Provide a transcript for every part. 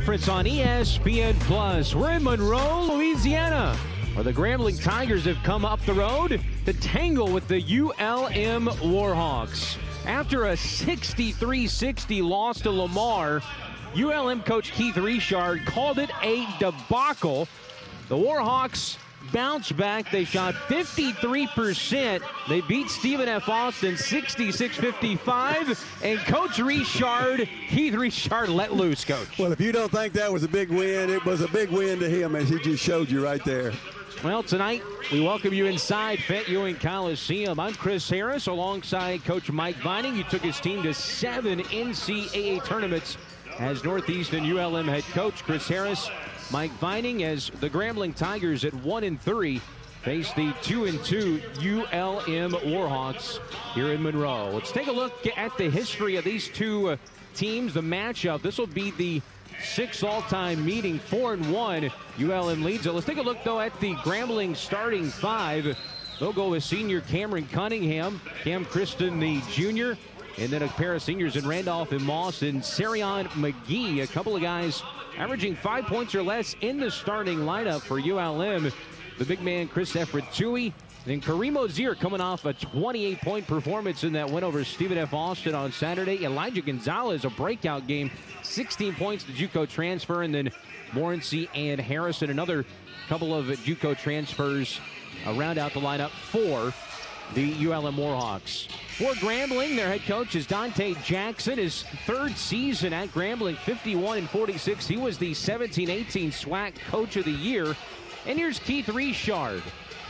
conference on ESPN Plus. We're in Monroe, Louisiana, where the Grambling Tigers have come up the road to tangle with the ULM Warhawks. After a 63-60 loss to Lamar, ULM coach Keith Richard called it a debacle. The Warhawks bounce back. They shot 53%. They beat Stephen F. Austin 66-55. And Coach Richard, Keith Richard, let loose, Coach. Well, if you don't think that was a big win, it was a big win to him, as he just showed you right there. Well, tonight we welcome you inside Fant Ewing Coliseum. I'm Chris Harris alongside Coach Mike Vining. He took his team to seven NCAA tournaments as Northeastern ULM head coach. Chris Harris Mike Vining as the Grambling Tigers at 1 and 3 face the 2 and 2 ULM Warhawks here in Monroe. Let's take a look at the history of these two uh, teams, the matchup. This will be the sixth all-time meeting, 4 and 1. ULM leads it. Let's take a look though at the Grambling starting five. They'll go with senior Cameron Cunningham, Cam Christon the junior, and then a pair of seniors in Randolph and Moss and Sarion McGee, a couple of guys averaging five points or less in the starting lineup for ULM. The big man, Chris Efritui. Then Kareem Ozier coming off a 28-point performance in that win over Stephen F. Austin on Saturday. Elijah Gonzalez, a breakout game, 16 points, the JUCO transfer, and then Morency and Harrison, another couple of JUCO transfers round out the lineup for the ULM Warhawks. For Grambling, their head coach is Donte Jackson. His third season at Grambling, 51 and 46. He was the 17-18 SWAC Coach of the Year. And here's Keith Richard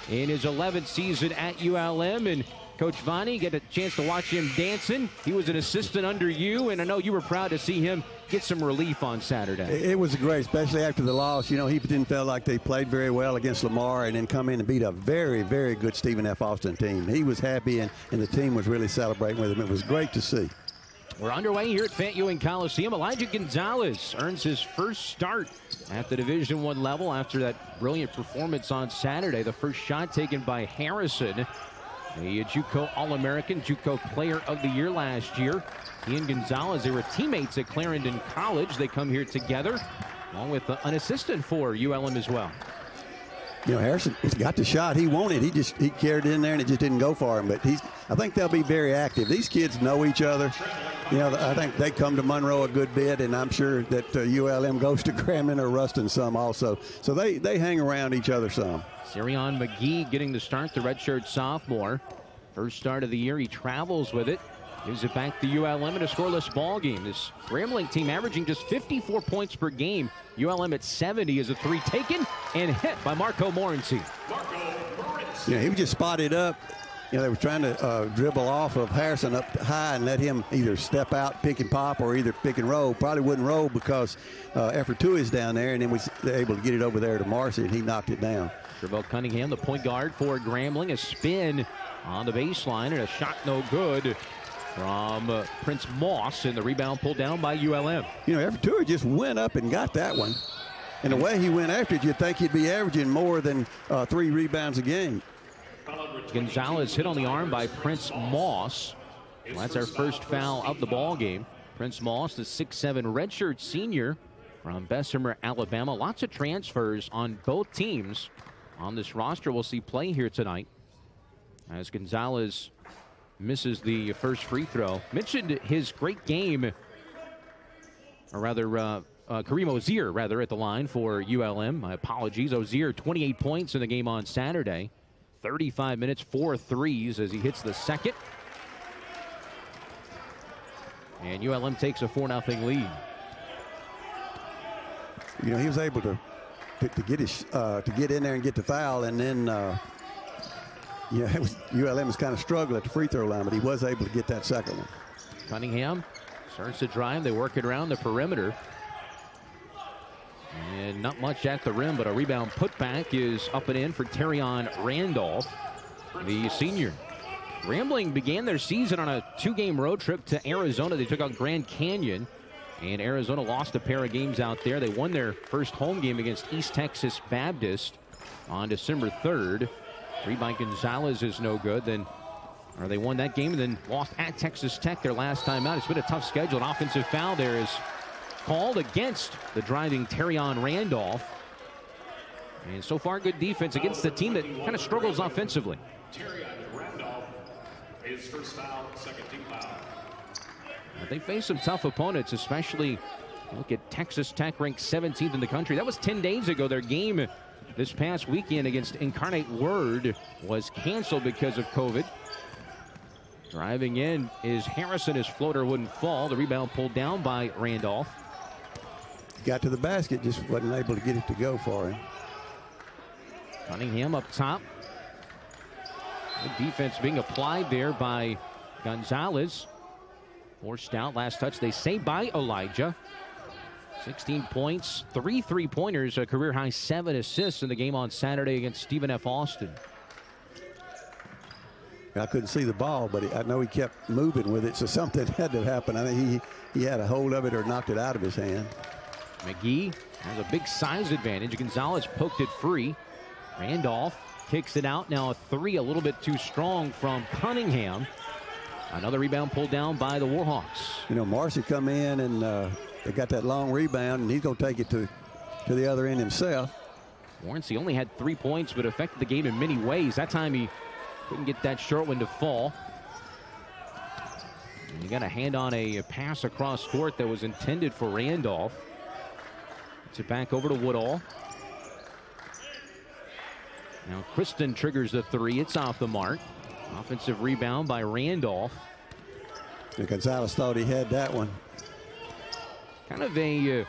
in his 11th season at ULM. And Coach Vining, get a chance to watch him dancing. He was an assistant under you, and I know you were proud to see him get some relief on Saturday. It was great, especially after the loss. You know, he didn't feel like they played very well against Lamar and then come in and beat a very, very good Stephen F. Austin team. He was happy, and, and the team was really celebrating with him. It was great to see. We're underway here at Fant Ewing Coliseum. Elijah Gonzalez earns his first start at the Division One level after that brilliant performance on Saturday. The first shot taken by Harrison a JUCO All-American, JUCO Player of the Year last year. He and Gonzalez, they were teammates at Clarendon College. They come here together, along with an assistant for ULM as well. You know, Harrison he's got the shot he wanted. He just he carried it in there and it just didn't go for him. But he's I think they'll be very active. These kids know each other. You know, I think they come to Monroe a good bit, and I'm sure that uh, ULM goes to Grambling or Ruston some also. So they they hang around each other some. Sirion McGee getting the start, the redshirt sophomore. First start of the year, he travels with it. Gives it back to ULM in a scoreless ball game. This Grambling team averaging just 54 points per game. ULM at 70 is a three taken and hit by Marco Morency. Yeah, he was just spotted up. You know, they were trying to uh, dribble off of Harrison up high and let him either step out, pick and pop, or either pick and roll. Probably wouldn't roll because uh, Effortu is down there, and then was able to get it over there to Marcy, and he knocked it down. Travell Cunningham, the point guard for Grambling, a spin on the baseline and a shot no good from uh, Prince Moss, and the rebound pulled down by ULM. You know, Effortu just went up and got that one. And the way he went after it, you'd think he'd be averaging more than uh, three rebounds a game. Gonzalez hit on the arm by Prince Moss. Well, that's our first foul of the ball game. Prince Moss, the 6'7 redshirt senior from Bessemer, Alabama. Lots of transfers on both teams on this roster. We'll see play here tonight as Gonzalez misses the first free throw. Mentioned his great game, or rather, uh, uh, Kareem Ozier, rather, at the line for ULM. My apologies. Ozier, 28 points in the game on Saturday. 35 minutes, four threes as he hits the second. And ULM takes a 4 0 lead. You know, he was able to to, to get his uh, to get in there and get the foul, and then uh, yeah, was, ULM was kind of struggling at the free throw line, but he was able to get that second one. Cunningham starts to drive. They work it around the perimeter. And not much at the rim, but a rebound putback is up and in for Terrion Randolph, the senior. Grambling began their season on a two-game road trip to Arizona. They took out Grand Canyon. And Arizona lost a pair of games out there. They won their first home game against East Texas Baptist on December 3rd. Three by Gonzalez is no good. Then, or they won that game and then lost at Texas Tech their last time out. It's been a tough schedule. An offensive foul there is called against the driving Terrion Randolph. And so far, good defense against the team that kind of struggles offensively. Randolph, his first foul, second team foul. They face some tough opponents, especially look at Texas Tech ranked 17th in the country. That was 10 days ago. Their game this past weekend against Incarnate Word was canceled because of COVID. Driving in is Harrison. His floater wouldn't fall. The rebound pulled down by Randolph. Got to the basket, just wasn't able to get it to go for him. Cunningham up top. Good defense being applied there by Gonzalez. Forced out last touch, they say by Elijah. 16 points, three three pointers, a career high seven assists in the game on Saturday against Stephen F. Austin. I couldn't see the ball, but I know he kept moving with it, so something had to happen. I think he, he had a hold of it or knocked it out of his hand. McGee has a big size advantage. Gonzalez poked it free. Randolph kicks it out. Now a three, a little bit too strong from Cunningham. Another rebound pulled down by the Warhawks. You know, Marcy come in and uh, they got that long rebound, and he's going to take it to, to the other end himself. Morency only had three points, but affected the game in many ways. That time he couldn't get that short one to fall. And you got a hand on a pass across court that was intended for Randolph. It's it back over to Woodall. Now Christon triggers the three. It's off the mark. Offensive rebound by Randolph. And Gonzalez thought he had that one. Kind of a uh,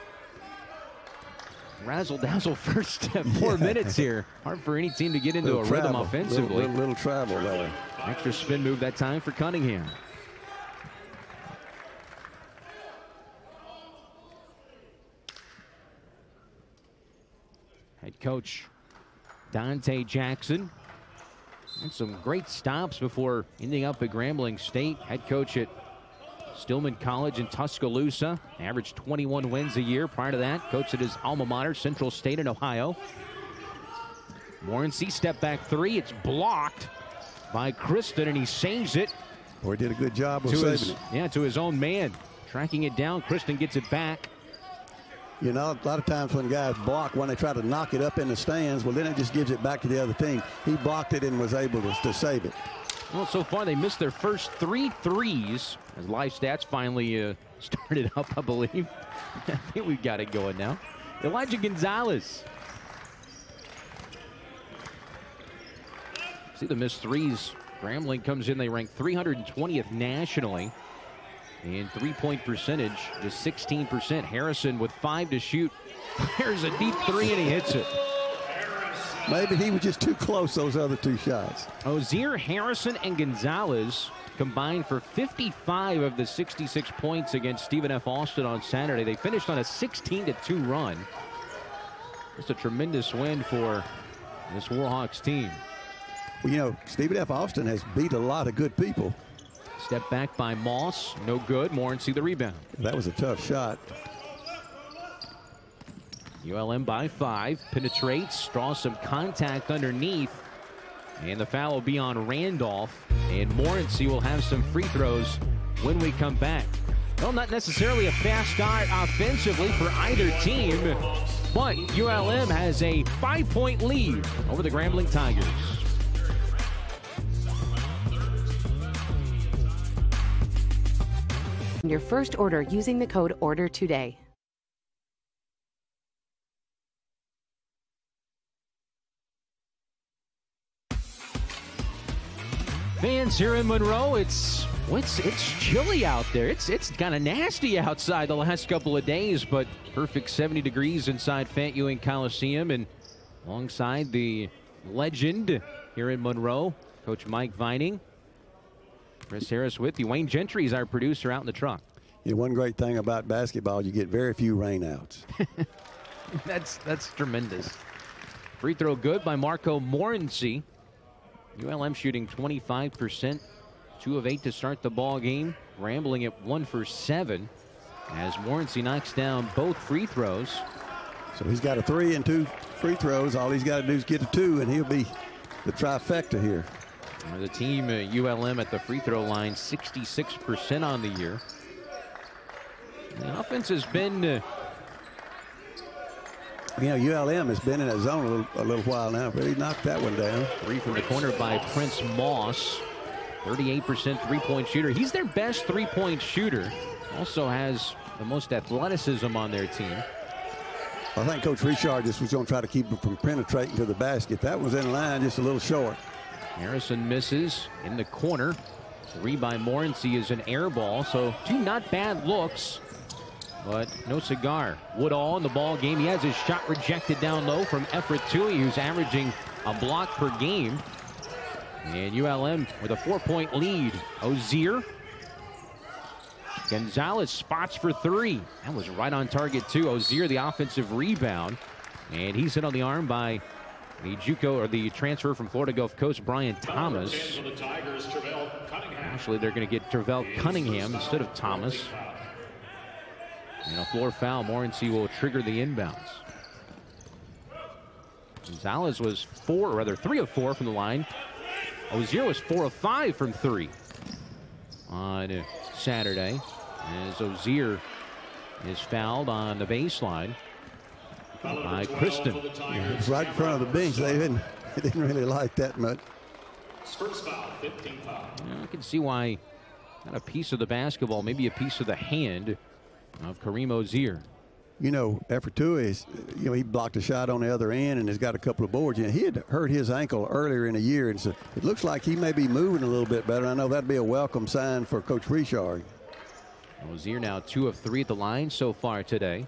razzle dazzle first four yeah. minutes here. Hard for any team to get into a travel. rhythm offensively. Little, little, little travel there. Extra spin move that time for Cunningham. Head coach Donte Jackson. And some great stops before ending up at Grambling State. Head coach at Stillman College in Tuscaloosa. Averaged 21 wins a year. Prior to that, coached at his alma mater, Central State in Ohio. Morency step back three. It's blocked by Christon, and he saves it. Boy, did a good job of saving his, it. Yeah, to his own man. Tracking it down. Christon gets it back. You know, a lot of times when guys block, when they try to knock it up in the stands, well, then it just gives it back to the other team. He blocked it and was able to, to save it. Well, so far they missed their first three threes as live stats finally uh, started up, I believe. I think we've got it going now. Elijah Gonzalez. See the missed threes. Grambling comes in. They rank 320th nationally. And three-point percentage is 16%. Harrison with five to shoot. There's a deep three, and he hits it. Maybe he was just too close those other two shots. Ozier, Harrison, and Gonzalez combined for 55 of the 66 points against Stephen F. Austin on Saturday. They finished on a 16-2 run. It's a tremendous win for this Warhawks team. Well, you know, Stephen F. Austin has beat a lot of good people. Step back by Moss. No good. Morency the rebound. That was a tough shot. ULM by five. Penetrates. Draws some contact underneath. And the foul will be on Randolph. And Morency will have some free throws when we come back. Well, not necessarily a fast start offensively for either team, but ULM has a five-point lead over the Grambling Tigers. Your first order using the code ORDER today. Fans here in Monroe, it's it's it's chilly out there. It's it's kind of nasty outside the last couple of days, but perfect 70 degrees inside Fant Ewing Coliseum and alongside the legend here in Monroe, Coach Mike Vining. Chris Harris with you. Wayne Gentry is our producer out in the truck. You know, one great thing about basketball, you get very few rainouts. that's that's tremendous. Free throw good by Marco Morency. ULM shooting 25%, two of eight to start the ball game. Grambling at one for seven as Morency knocks down both free throws. So he's got a three and two free throws. All he's got to do is get a two, and he'll be the trifecta here. The team, uh, ULM, at the free throw line, 66% on the year. The offense has been. Uh, you know, ULM has been in that zone a little, a little while now, but he knocked that one down. Three from the corner by Prince Moss. 38% three point shooter. He's their best three point shooter. Also has the most athleticism on their team. I think Coach Richard just was going to try to keep him from penetrating to the basket. That was in line, just a little short. Harrison misses in the corner. Three by Morency is an air ball, so two not bad looks, but no cigar. Woodall in the ball game. He has his shot rejected down low from Efrat Tui, who's averaging a block per game. And ULM with a four-point lead. Ozier. Gonzalez spots for three. That was right on target, too. Ozier, the offensive rebound. And he's hit on the arm by the JUCO or the transfer from Florida Gulf Coast, Brian Thomas. Actually, they're going to get Travell Cunningham instead of Thomas. And a floor foul. Morency will trigger the inbounds. Gonzalez was four, or rather three of four from the line. Ozier was four of five from three on Saturday. As Ozier is fouled on the baseline by Christon. right in front of the bench. They didn't, they didn't really like that much. First foul, 15 foul. I can see why not a piece of the basketball, maybe a piece of the hand of Kareem Ozier. You know, Efrat Tui is, you know, he blocked a shot on the other end and has got a couple of boards. You know, he had hurt his ankle earlier in the year, and so it looks like he may be moving a little bit better. I know that'd be a welcome sign for Coach Richard. Ozier now two of three at the line so far today.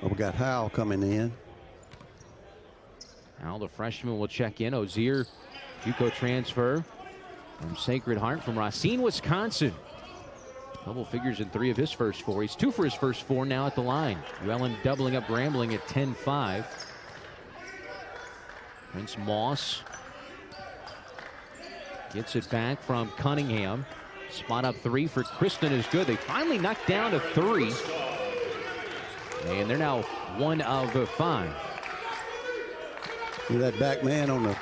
Well, we got Howell coming in. Howell, the freshman, will check in. Ozier, JUCO transfer from Sacred Heart from Racine, Wisconsin. Double figures in three of his first four. He's two for his first four now at the line. ULM doubling up Grambling at 10-5. Prince Moss gets it back from Cunningham. Spot up three for Christon is good. They finally knocked down to three. And they're now one of five. See that back man on the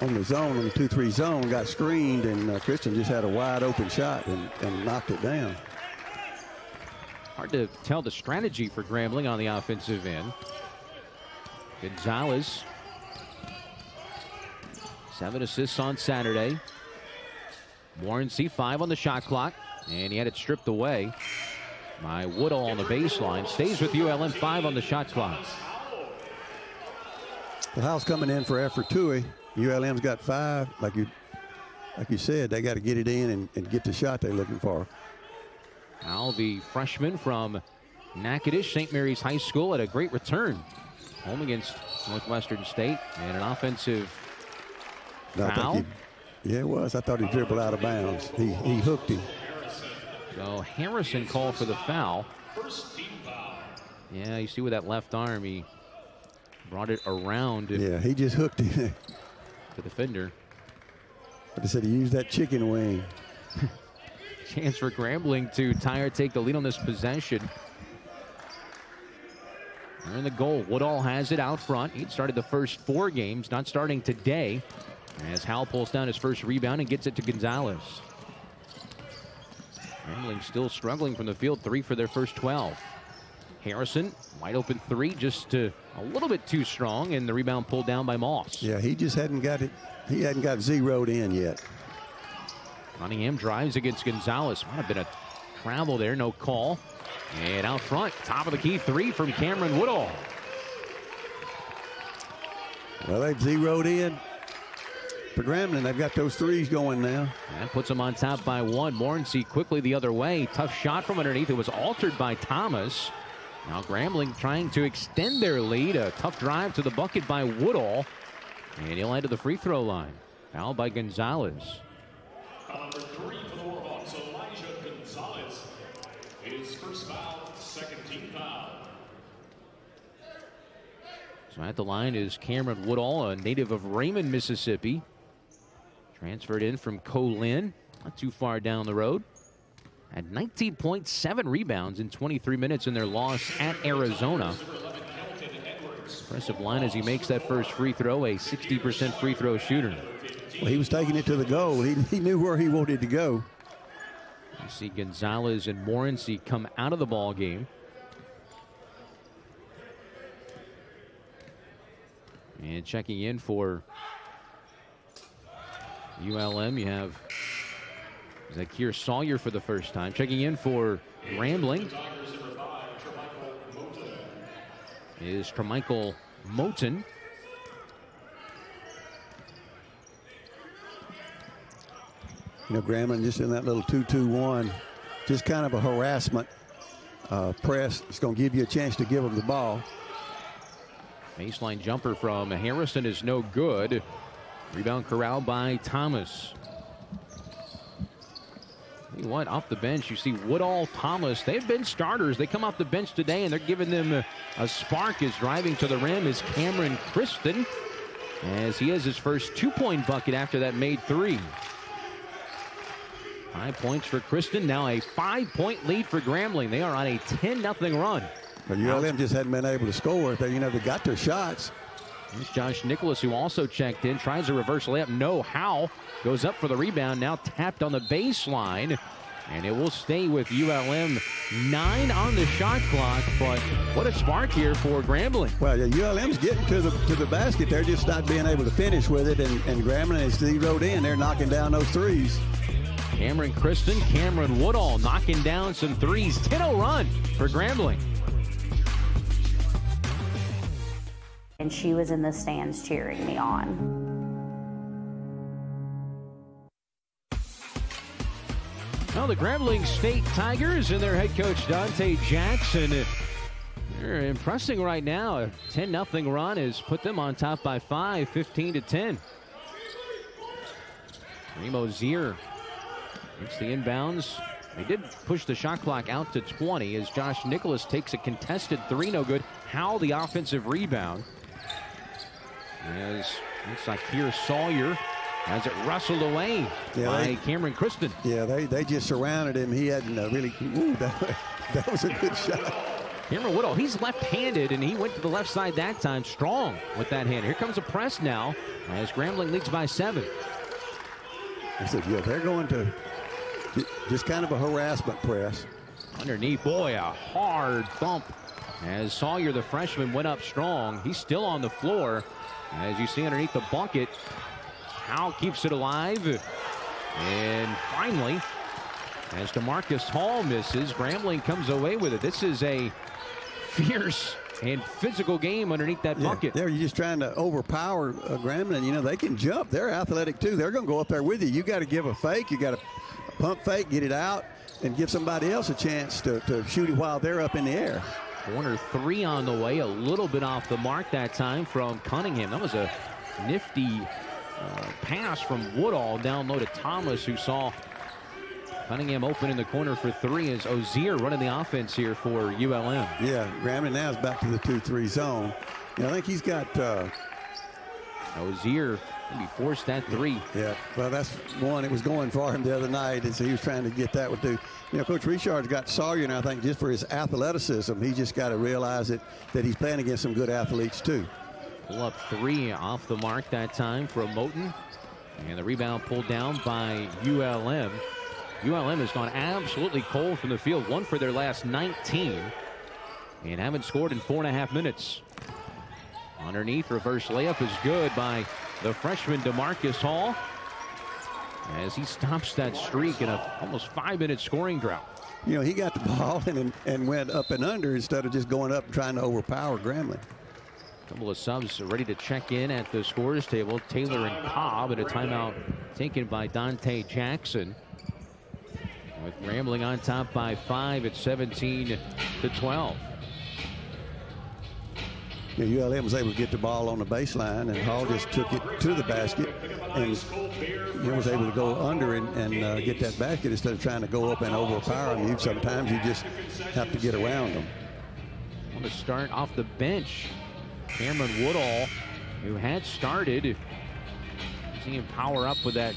on the zone, on the 2-3 zone, got screened, and uh, Christon just had a wide open shot and, and knocked it down. Hard to tell the strategy for Grambling on the offensive end. Gonzalez. Seven assists on Saturday. Warren C5 on the shot clock, and he had it stripped away by Woodall on the baseline. Stays with ULM, five on the shot clock. The house coming in for Efrat Tui. ULM's got five. Like you, like you said, they got to get it in and, and, get the shot they're looking for. Now the freshman from Natchitoches St. Mary's High School had a great return home against Northwestern State and an offensive no, foul. He, yeah, it was. I thought he dribbled out of bounds. He he hooked him. So Harrison called for the foul. Yeah, you see with that left arm, he brought it around. Yeah, he just hooked him. the defender. But they said he used that chicken wing. Chance for Grambling to tie or take the lead on this possession. They're in the goal. Woodall has it out front. He started the first four games, not starting today. As Howell pulls down his first rebound and gets it to Gonzalez. Grambling still struggling from the field, three for their first 12. Harrison, wide open three, just uh, a little bit too strong, and the rebound pulled down by Moss. Yeah, he just hadn't got it. He hadn't got zeroed in yet. Cunningham drives against Gonzalez. Might have been a travel there, no call. And out front, top of the key three from Cameron Woodall. Well, they've zeroed in for Grambling. They've got those threes going now. That puts them on top by one. Morency quickly the other way. Tough shot from underneath. It was altered by Thomas. Now Grambling trying to extend their lead. A tough drive to the bucket by Woodall. And he'll head to the free throw line. Foul by Gonzalez. Number three for the Warhawks, Elijah Gonzalez. His first foul, second team foul. So at the line is Cameron Woodall, a native of Raymond, Mississippi. Transferred in from Co-Lin, not too far down the road. Had 19.7 rebounds in 23 minutes in their loss at Arizona. Impressive line as he makes that first free throw, a 60% free throw shooter. Well, he was taking it to the goal. He, he knew where he wanted to go. You see Gonzalez and Morency come out of the ball game. And checking in for ULM, you have Zakir Sawyer for the first time. Checking in for Grambling is Tremichael Moten. You know, Grambling just in that little 2-2-1, just kind of a harassment uh, press. It's going to give you a chance to give them the ball. Baseline jumper from Harrison is no good. Rebound corral by Thomas. You what? Off the bench, you see Woodall, Thomas. They've been starters. They come off the bench today, and they're giving them a, a spark. Is driving to the rim is Cameron Christon, as he has his first two-point bucket after that made three. Five points for Christon. Now a five-point lead for Grambling. They are on a 10-0 run. But ULM just hadn't been able to score. They, you know, they got their shots. There's Josh Nicholas, who also checked in, tries a reverse layup. No, how? Goes up for the rebound. Now tapped on the baseline. And it will stay with ULM. Nine on the shot clock, but what a spark here for Grambling. Well, yeah, ULM's getting to the to the basket. They're just not being able to finish with it. And, and Grambling, as Steve wrote in, they're knocking down those threes. Cameron Christon, Cameron Woodall knocking down some threes. 10-0 run for Grambling. And she was in the stands cheering me on. Well, the Grambling State Tigers and their head coach Donte Jackson. They're impressing right now. A 10 0 run has put them on top by five, 15 to 10. Remo Zier gets the inbounds. They did push the shot clock out to 20 as Josh Nicholas takes a contested three, no good. How the offensive rebound. As looks like here Sawyer has it wrestled away Yeah, by they- Cameron Christon. Yeah, they, they just surrounded him. He hadn't uh, really. Ooh, that, that was a good shot. Cameron Woodall, he's left-handed, and he went to the left side that time, strong with that hand. Here comes a press now, as Grambling leads by seven. I said, yeah, they're going to just kind of a harassment press. Underneath, boy, a hard thump. As Sawyer, the freshman, went up strong. He's still on the floor. As you see underneath the bucket, Howe keeps it alive. And finally, as DeMarcus Hall misses, Grambling comes away with it. This is a fierce and physical game underneath that Yeah, bucket. they're just trying to overpower uh, Grambling. You know, they can jump. They're athletic too. They're going to go up there with you. You got to give a fake. You got to pump fake, get it out, and give somebody else a chance to, to shoot it while they're up in the air. Corner three on the way, a little bit off the mark that time from Cunningham. That was a nifty uh, pass from Woodall down low to Thomas, who saw Cunningham open in the corner for three as Ozier running the offense here for ULM. Yeah, Grambling now is back to the 2-3 zone. I think he's got, uh, Ozier maybe forced that three. yeah, well, that's one. It was going for him the other night, and so he was trying to get that one too. You know, Coach Richard's got Sawyer, and I think just for his athleticism, he just got to realize it that he's playing against some good athletes too. Pull up three off the mark that time from Moten. And the rebound pulled down by ULM. ULM has gone absolutely cold from the field. One for their last 19. And haven't scored in four and a half minutes. Underneath, reverse layup is good by the freshman DeMarcus Hall. As he stops that streak in a almost five minute scoring drought. You know, he got the ball and and went up and under instead of just going up and trying to overpower Grambling. couple of subs ready to check in at the scorers table. Taylor and Cobb and a timeout taken by Donte Jackson. With Grambling on top by five at 17 to 12. You know, ULM was able to get the ball on the baseline, and Hall just took it to the basket and you know, was able to go under and, and uh, get that basket instead of trying to go up and overpower them. You sometimes you just have to get around them. Want to start off the bench. Cameron Woodall, who had started. See him power up with that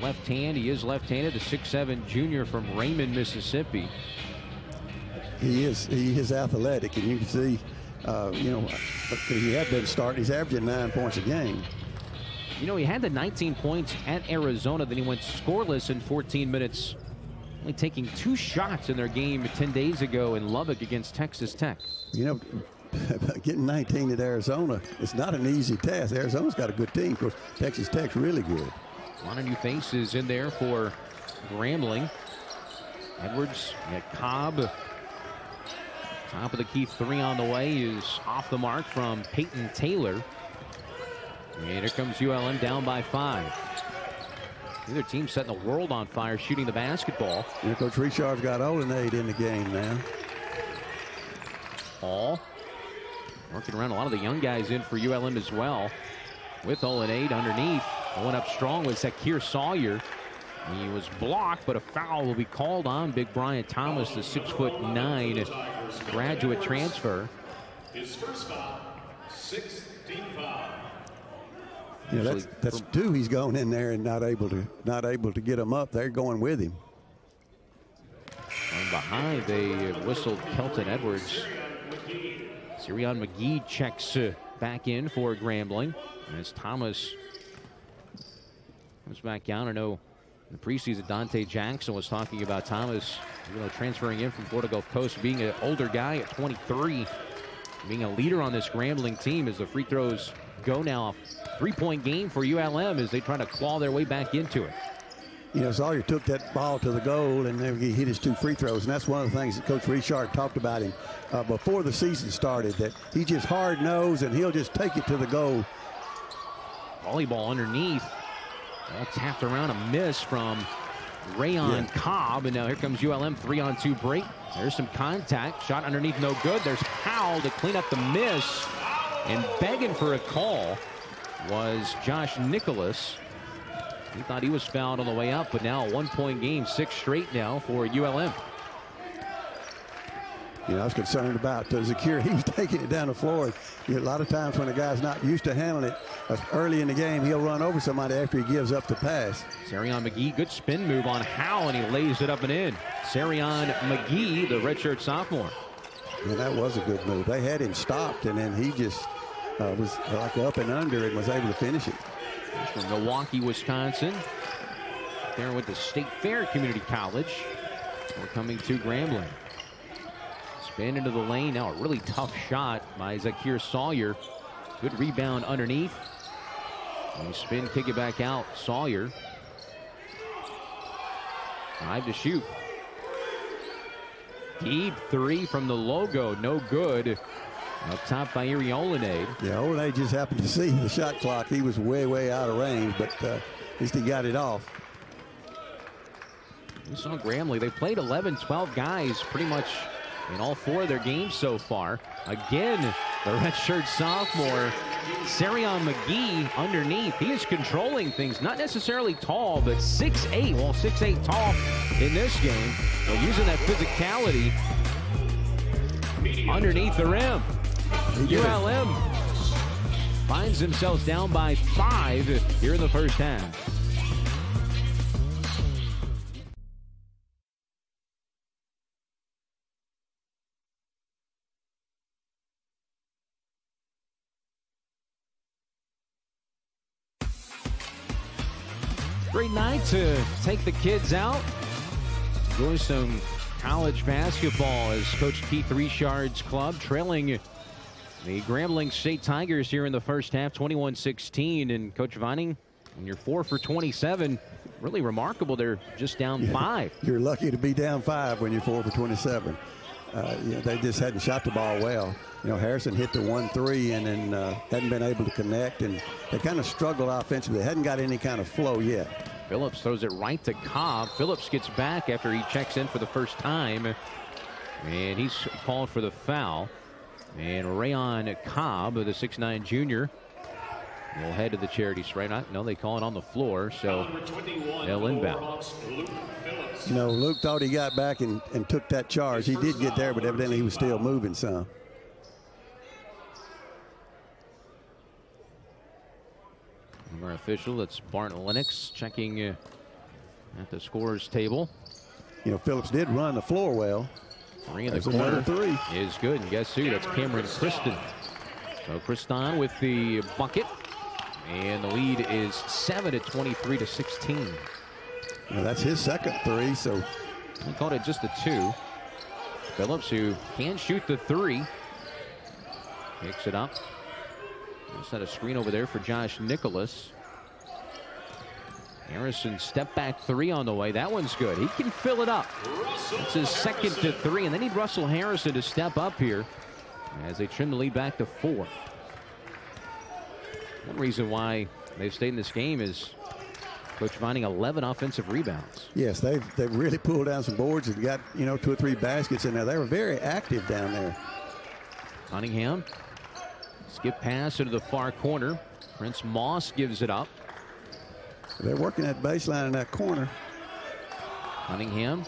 left hand. He is left-handed, a 6'7 junior from Raymond, Mississippi. He is he is athletic, and you can see, uh, you know, he had been starting. He's averaging nine points a game. You know, he had the 19 points at Arizona, then he went scoreless in 14 minutes only taking two shots in their game 10 days ago in Lubbock against Texas Tech. You know, getting 19 at Arizona, it's not an easy task. Arizona's got a good team. Of course, Texas Tech's really good. A lot of new faces in there for Grambling. Edwards at Cobb. Top of the key three on the way is off the mark from Peyton Taylor. And here comes ULM down by five. Neither team setting the world on fire shooting the basketball. Coach Richard's got oh Olenade in the game now. Hall working around a lot of the young guys in for ULM as well. With oh Olenade underneath. Going up strong with Zakir Sawyer. He was blocked, but a foul will be called on Big Brian Thomas, the six foot nine graduate transfer. His first foul, six team foul. Yeah, that's, that's two. He's going in there and not able to not able to get him up. They're going with him. And behind, they whistled Kelton Edwards. Sirion McGee checks uh, back in for Grambling as Thomas comes back down. I know in the preseason, Donte Jackson was talking about Thomas, you know, transferring in from Florida Gulf Coast, being an older guy at 23, being a leader on this Grambling team as the free throws go now. Three-point game for ULM as they try to claw their way back into it. You know, Sawyer took that ball to the goal and then he hit his two free throws. And that's one of the things that Coach Richard talked about him uh, before the season started, that he just hard-nosed and he'll just take it to the goal. Volleyball underneath. All tapped around, a miss from Rayon yeah. Cobb. And now here comes ULM, three on two break. There's some contact. Shot underneath, no good. There's Howell to clean up the miss. And begging for a call was Josh Nicholas. He thought he was fouled on the way up, but now a one-point game, six straight now for ULM. You know, I was concerned about uh, Zakir. He was taking it down the floor. You know, a lot of times when a guy's not used to handling it uh, early in the game, he'll run over somebody after he gives up the pass. Sarion McGee, good spin move on Howe, and he lays it up and in. Sarion McGee, the redshirt sophomore. Yeah, that was a good move. They had him stopped, and then he just uh, was like up and under and was able to finish it. He's from Milwaukee, Wisconsin. There with the State Fair Community College. We're coming to Grambling. Spin into the lane. Now a really tough shot by Zakir Sawyer. Good rebound underneath. And spin, kick it back out. Sawyer. Five to shoot. Deep three from the logo. No good. Up top by Erie Olenade. Yeah, Olenade just happened to see the shot clock. He was way, way out of range, but uh, at least he got it off. We saw Grambling. They played 11, 12 guys pretty much in all four of their games so far. Again, the redshirt sophomore, Sarion McGee underneath. He is controlling things, not necessarily tall, but 6'8", well, 6'8 tall in this game. Well, using that physicality underneath the rim. ULM finds themselves down by five here in the first half. To take the kids out. Enjoy some college basketball as Coach Keith Richard's club trailing the Grambling State Tigers here in the first half, 21-16. And Coach Vining, when you're four for 27, really remarkable. They're just down yeah, five. You're lucky to be down five when you're four for 27. Uh, you know, they just hadn't shot the ball well. You know, Harrison hit the one three and then uh, hadn't been able to connect, and they kind of struggled offensively. They hadn't got any kind of flow yet. Phillips throws it right to Cobb. Phillips gets back after he checks in for the first time, and he's called for the foul. And Rayon Cobb, the 6'9 junior, will head to the charity stripe. No, they call it on the floor, so they'll inbound. You know, Luke thought he got back and, and took that charge. He did get there, but evidently he was still moving some. Our official, that's Barton Lennox checking uh, at the scorers table. You know, Phillips did run the floor well. Three in the corner three. is good. And guess who? That's Cameron Christon. So Christon with the bucket. And the lead is 7 to 23 to 16. Well, that's his second three, so He called it just a two. Phillips, who can shoot the three, picks it up. Set a screen over there for Josh Nicholas. Harrison step back three on the way. That one's good. He can fill it up. That's his second to three, and they need Russell Harrison to step up here as they trim the lead back to four. One reason why they've stayed in this game is Coach Vining 11 offensive rebounds. Yes, they've they've really pulled down some boards and got you know two or three baskets in there. They were very active down there. Cunningham, skip pass into the far corner. Prince Moss gives it up. They're working that baseline in that corner. Cunningham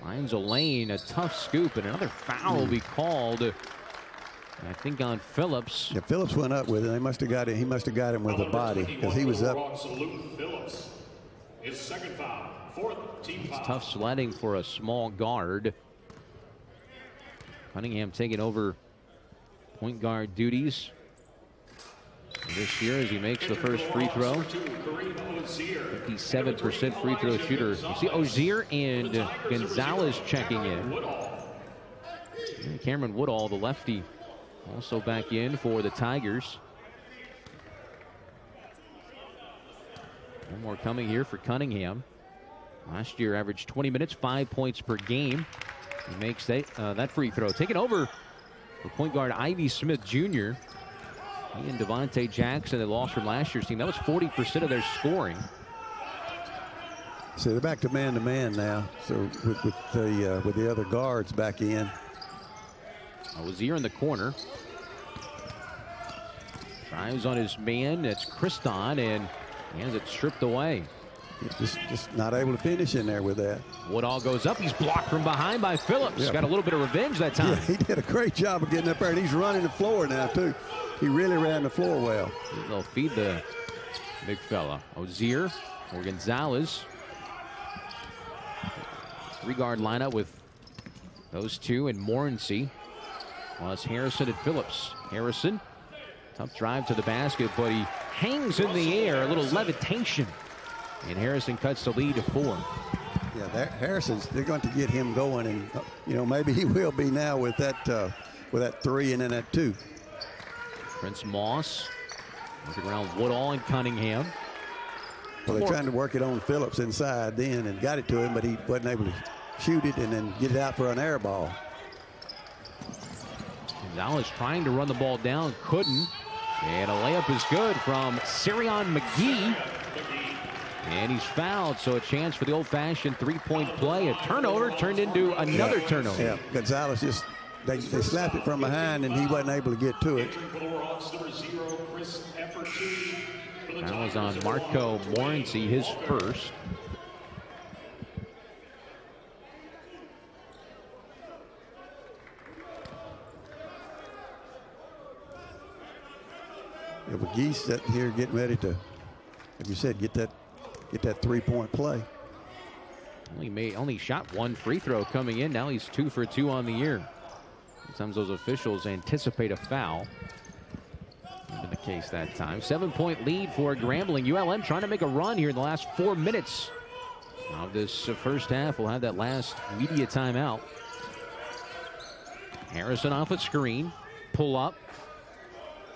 finds a lane, a tough scoop, and another foul will be called. I think on Phillips. Yeah, Phillips went up with it. They must have got it. He must have got him with the body because he was up. Phillips. His second foul, fourth team foul. Tough sledding for a small guard. Cunningham taking over point guard duties this year as he makes the first free throw. 57% free throw shooter. You see Ozier and Gonzalez checking in. And Cameron Woodall, the lefty, also back in for the Tigers. One more coming here for Cunningham. Last year averaged 20 minutes, five points per game. He makes that, uh, that free throw. Taking over for point guard Ivy Smith Jr. He and Devontae Jackson, they lost from last year's team. That was 40% of their scoring. So they're back to man to man now. So with, with the uh, with the other guards back in. Ozier in the corner. Drives on his man. That's Christon and has it stripped away. Just, just not able to finish in there with that. Woodall goes up. He's blocked from behind by Phillips. Yeah. Got a little bit of revenge that time. Yeah, he did a great job of getting up there, and he's running the floor now, too. He really ran the floor well. They'll feed the big fella. Ozier or Gonzalez. Three guard lineup with those two and Morency. Plus Harrison and Phillips. Harrison, tough drive to the basket, but he hangs in the air, a little levitation. And Harrison cuts the lead to four. Yeah, that Harrison's. They're going to get him going, and you know maybe he will be now with that uh, with that three and then that two. Prince Moss working around Woodall and Cunningham. Well, they're trying to work it on Phillips inside then and got it to him, but he wasn't able to shoot it and then get it out for an air ball. Gonzalez trying to run the ball down, couldn't. And a layup is good from Sirion McGee. And he's fouled, so a chance for the old-fashioned three-point play. A turnover turned into another yeah. turnover. Yeah, Gonzalez just they, they slapped it from behind, and he wasn't able to get to it. That was on Marco Morency, his first. Yeah, McGee's sitting here getting ready to, like you said, get that get that three-point play. Only made only shot one free throw coming in. Now he's two for two on the year. Sometimes those officials anticipate a foul. In the case that time. Seven point lead for Grambling. ULM trying to make a run here in the last four minutes of this first half. We'll have that last media timeout. Harrison off a screen. Pull up.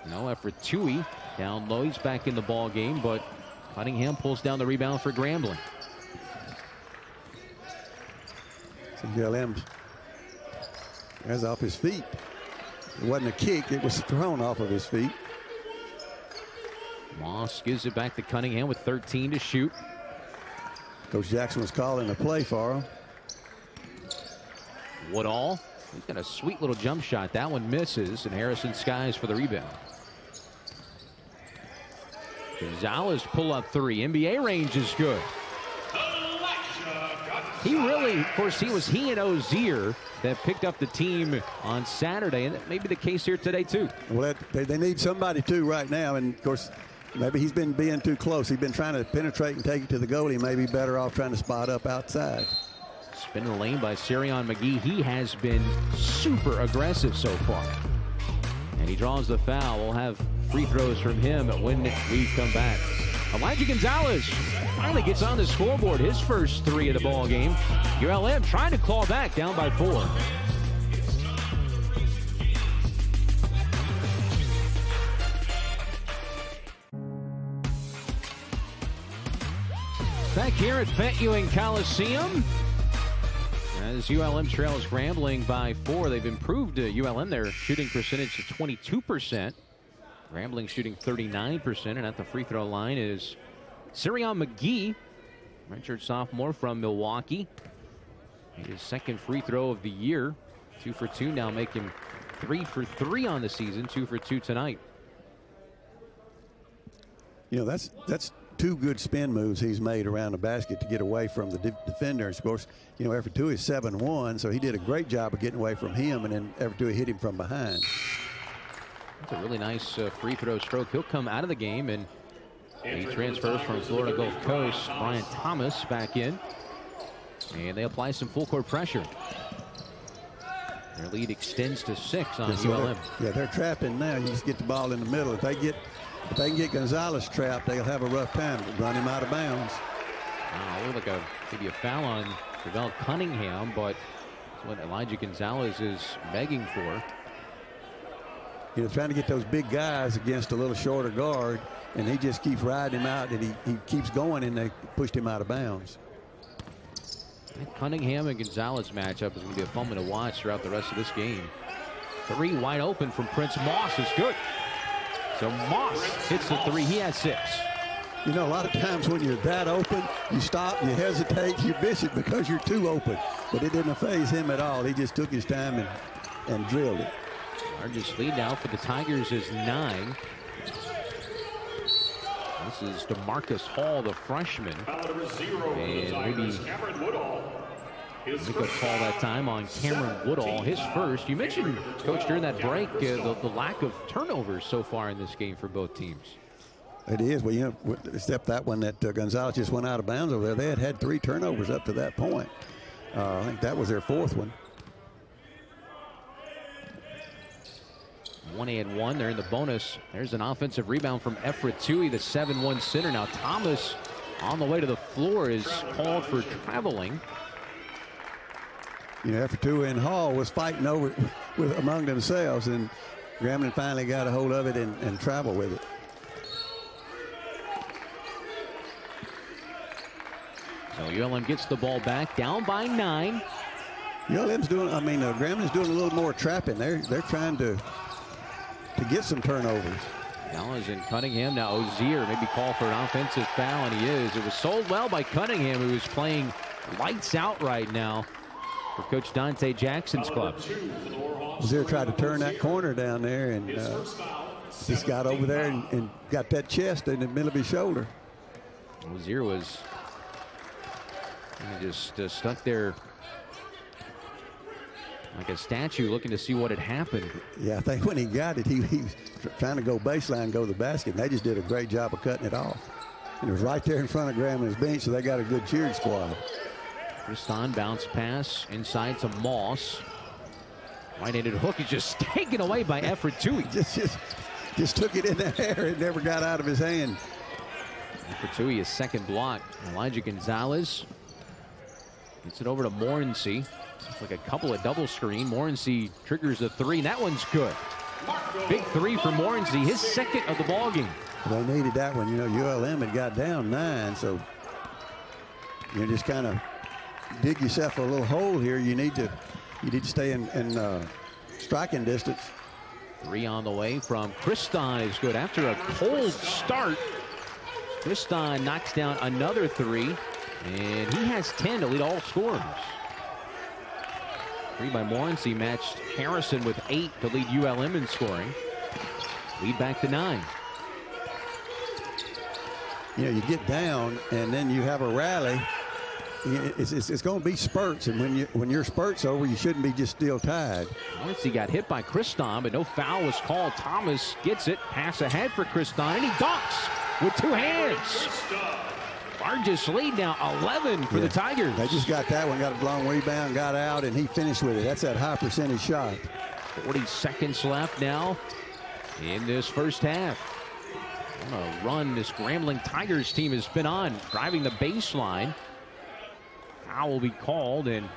No effort. Tui down low. He's back in the ball game, but Cunningham pulls down the rebound for Grambling. So ULM's that's off his feet. It wasn't a kick, it was thrown off of his feet. Moss gives it back to Cunningham with 13 to shoot. Coach Jackson was calling a play for him. Woodall. He's got a sweet little jump shot. That one misses, and Harrison skies for the rebound. Gonzalez pull up three. NBA range is good. He really, of course, he was he and Ozier that picked up the team on Saturday, and that may be the case here today too. Well, that, they, they need somebody too right now, and of course, maybe he's been being too close. He's been trying to penetrate and take it to the goalie. Maybe better off trying to spot up outside. Spin the lane by Sirion McGee. He has been super aggressive so far. And he draws the foul. We'll have free throws from him when we come back. Elijah Gonzalez finally gets on the scoreboard. His first three of the ball game. ULM trying to claw back down by four. Back here at Fant Ewing Coliseum. As ULM trails Grambling by four, they've improved uh, ULM their shooting percentage to 22%. Grambling shooting 39%, and at the free throw line is Sirion McGee, redshirt sophomore from Milwaukee. His second free throw of the year. Two for two now, making three for three on the season, two for two tonight. You know, that's that's two good spin moves he's made around the basket to get away from the de defenders. Of course, you know, Efretuhi is 7-1, so he did a great job of getting away from him, and then Efretuhi hit him from behind. That's a really nice uh, free throw stroke. He'll come out of the game, and he transfers from Florida Gulf Coast. Brian Thomas back in, and they apply some full court pressure. Their lead extends to six on Yeah, so ULM. they're- Yeah, they're trapping now. You just get the ball in the middle. If they get if they can get Gonzalez trapped, they'll have a rough time. to Run him out of bounds. Wow, looked like a maybe a foul on Javel Cunningham, but that's what Elijah Gonzalez is begging for. You know, trying to get those big guys against a little shorter guard, and he just keeps riding him out, and he, he keeps going, and they pushed him out of bounds. That Cunningham and Gonzalez matchup is going to be a fun one to watch throughout the rest of this game. Three wide open from Prince Moss is good. So Moss hits the three. He has six. You know, a lot of times when you're that open, you stop, you hesitate, you miss it because you're too open. But it didn't phase him at all. He just took his time and, and drilled it. Largest lead now for the Tigers is nine. This is DeMarcus Hall, the freshman. Zero And maybe- Cameron Woodall. His We call that time on Cameron Woodall, his first. You mentioned, Coach, during that break, uh, the, the lack of turnovers so far in this game for both teams. It is. Well, you know, except that one that uh, Gonzalez just went out of bounds over there. They had had three turnovers up to that point. Uh, I think that was their fourth one. One and one. They're in the bonus. There's an offensive rebound from Efra Tui, the 7-1 center. Now Thomas on the way to the floor is called for traveling. You know, after two and Hall was fighting over with among themselves, and Grambling finally got a hold of it and, and traveled with it. So ULM gets the ball back, down by nine. ULM's doing. I mean, uh, Grambling's doing a little more trapping. They're they're trying to to get some turnovers. Is in Cunningham. Now Ozier maybe call for an offensive foul, and he is. It was sold well by Cunningham, who is playing lights out right now for Coach Donte Jackson's club. Ozier tried to turn that corner down there, and uh, just got over there and, and got that chest in the middle of his shoulder. Ozier was just uh, stuck there like a statue looking to see what had happened. Yeah, I think when he got it, he, he was trying to go baseline, go to the basket, and they just did a great job of cutting it off. And it was right there in front of Grambling's bench, so they got a good cheering squad. Christon bounce pass inside to Moss. Right-handed hook is just taken away by Efra Tui. Just, just, just took it in the air. It never got out of his hand. For Tui, his second block. Elijah Gonzalez gets it over to Morency. It's like a couple of double screen. Morency triggers a three, and that one's good. Big three for Morency, his second of the ball game. They needed that one. You know, ULM had got down nine, so you're just kind of dig yourself a little hole here. You need to, you need to stay in, in uh, striking distance. Three on the way from Christon is good. After a cold start, Christon knocks down another three, and he has 10 to lead all scorers. Three by Morency matched Harrison with eight to lead ULM in scoring. Lead back to nine. You know, you get down and then you have a rally. It's, it's, it's going to be spurts, and when you when your spurts over, you shouldn't be just still tied. He got hit by Christon, but no foul was called. Thomas gets it, pass ahead for Christon, and he dunks with two hands. Largest lead now, 11 for the Tigers. They just got that one, got a long rebound, got out, and he finished with it. That's that high percentage shot. 40 seconds left now in this first half. What a run this Grambling Tigers team has been on, driving the baseline. Foul will be called and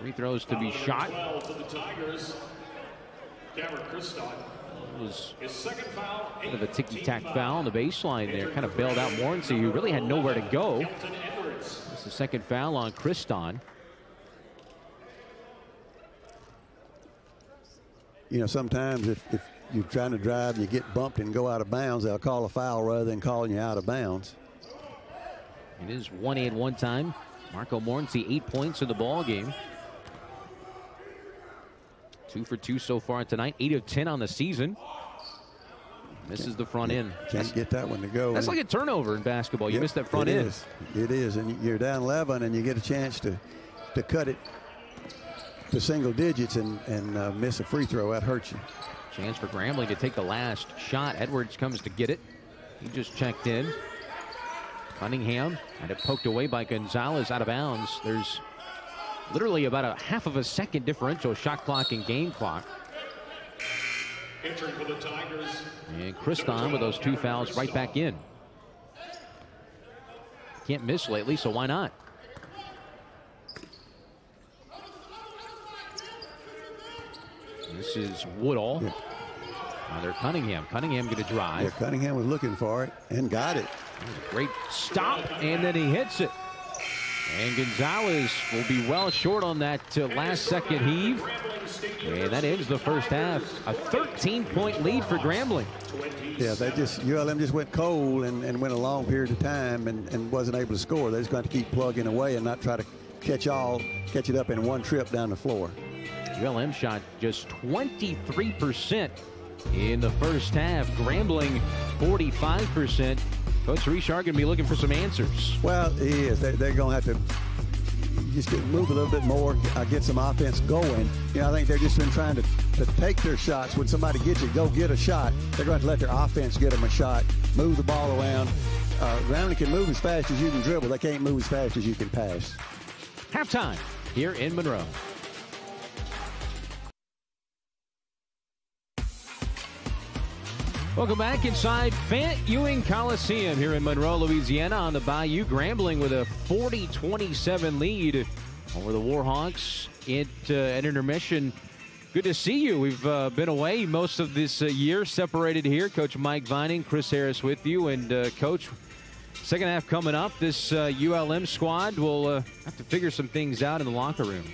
free throws to be shot. For the Tigers, Cameron Christon. was His second foul. a bit of a ticky-tack foul on the baseline there. Kind of bailed out Morency, who really had nowhere to go. It's the second foul on Christon. You know, sometimes if, if you're trying to drive and you get bumped and go out of bounds, they'll call a foul rather than calling you out of bounds. It is 1 8 one time. Marco Morency, eight points in the ball game. Two for two so far tonight. Eight of 10 on the season. Misses the front end. Can't get that one to go. That's like a turnover in basketball. You Yep, missed that front it end. is. It is, and you're down 11, and you get a chance to to cut it to single digits and and uh, miss a free throw. That hurts you. Chance for Grambling to take the last shot. Edwards comes to get it. He just checked in. Cunningham and it poked away by Gonzalez out of bounds. There's literally about a half of a second differential shot clock and game clock. Entering for the Tigers. And Christon with those two fouls right back in. Can't miss lately, so why not? This is Woodall. Yeah. Now Cunningham. Cunningham going to drive. Yeah, Cunningham was looking for it and got it. Great stop, and then he hits it. And Gonzalez will be well short on that uh, last second heave. And that ends the first half. A 13 point lead for Grambling. Yeah, they just ULM just went cold and, and went a long period of time and, and wasn't able to score. They just got to keep plugging away and not try to catch all catch it up in one trip down the floor. ULM shot just 23% in the first half. Grambling 45%. Coach Richard going to be looking for some answers. Well, he is. They, they're going to have to just get, move a little bit more, uh, get some offense going. You know, I think they've just been trying to, to take their shots. When somebody gets it, go get a shot. They're going to let their offense get them a shot, move the ball around. Uh, Grambling can move as fast as you can dribble. They can't move as fast as you can pass. Halftime here in Monroe. Welcome back inside Fant Ewing Coliseum here in Monroe, Louisiana on the Bayou. Grambling with a 40-27 lead over the Warhawks at, uh, at intermission. Good to see you. We've uh, been away most of this uh, year, separated here. Coach Mike Vining, Chris Harris with you. And, uh, Coach, second half coming up. This uh, ULM squad will uh, have to figure some things out in the locker room.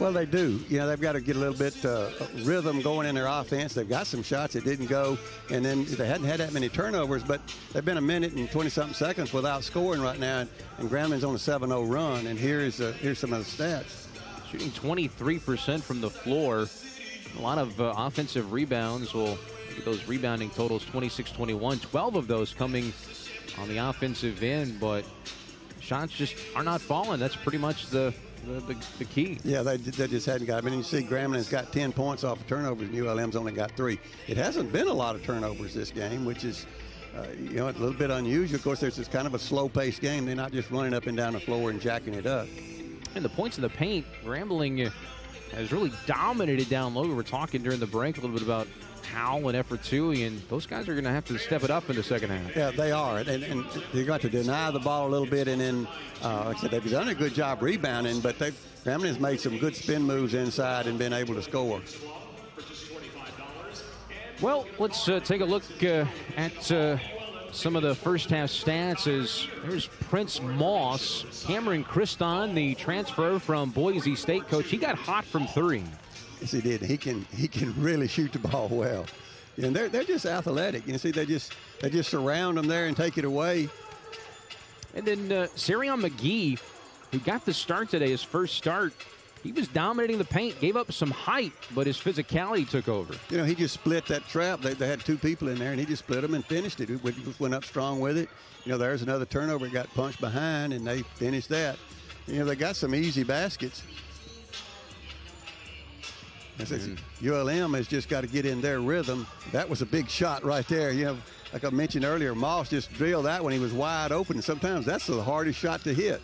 Well, they do. You know, they've got to get a little bit uh, rhythm going in their offense. They've got some shots that didn't go, and then they hadn't had that many turnovers, but they've been a minute and 20-something seconds without scoring right now, and, and on a 7-0 run, and here's, uh, here's some of the stats. Shooting 23% from the floor. A lot of uh, offensive rebounds. Well, those rebounding totals 26 21. 12 of those coming on the offensive end, but shots just are not falling. That's pretty much the, the, the, the key. Yeah, they, they just hadn't got. I mean, you see, Grambling's got 10 points off of turnovers, and ULM's only got three. It hasn't been a lot of turnovers this game, which is, uh, you know, a little bit unusual. Of course, there's this kind of a slow-paced game. They're not just running up and down the floor and jacking it up. And the points in the paint, Grambling has really dominated down low. We were talking during the break a little bit about Howell and Effortui, and those guys are going to have to step it up in the second half. Yeah, they are, and, and got to deny the ball a little bit, and then, uh, like I said, they've done a good job rebounding, but they've Grambling has made some good spin moves inside and been able to score. Well, let's uh, take a look uh, at uh, some of the first half stats. As there's Prince Moss, Cameron Christon, the transfer from Boise State coach. He got hot from three. Yes, he did. He can he can really shoot the ball well, and they're they're just athletic. You see, they just they just surround them there and take it away. And then uh, Sirion McGee, who got the start today, his first start, he was dominating the paint, gave up some height, but his physicality took over. You know, he just split that trap. They, they had two people in there, and he just split them and finished it. He just went up strong with it. You know, there's another turnover. Got punched behind, and they finished that. You know, they got some easy baskets. I said, ULM has just got to get in their rhythm. That was a big shot right there. You know, like I mentioned earlier, Moss just drilled that when he was wide open. And sometimes that's the hardest shot to hit.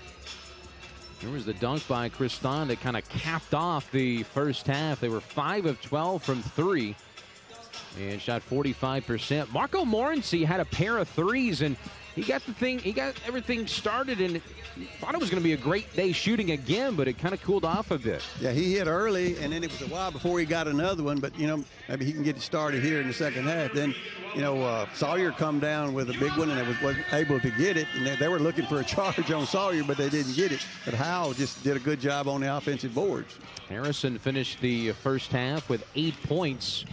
There was the dunk by Christon that kind of capped off the first half. They were 5 of 12 from three. and shot 45%. Marco Morency had a pair of threes and he got the thing, he got everything started and thought it was going to be a great day shooting again, but it kind of cooled off a bit. Yeah, he hit early, and then it was a while before he got another one. But you know, maybe he can get it started here in the second half. Then, you know, uh, Sawyer come down with a big one, and was, wasn't able to get it. And they, they, were looking for a charge on Sawyer, but they didn't get it. But Howell just did a good job on the offensive boards. Harrison finished the first half with eight points.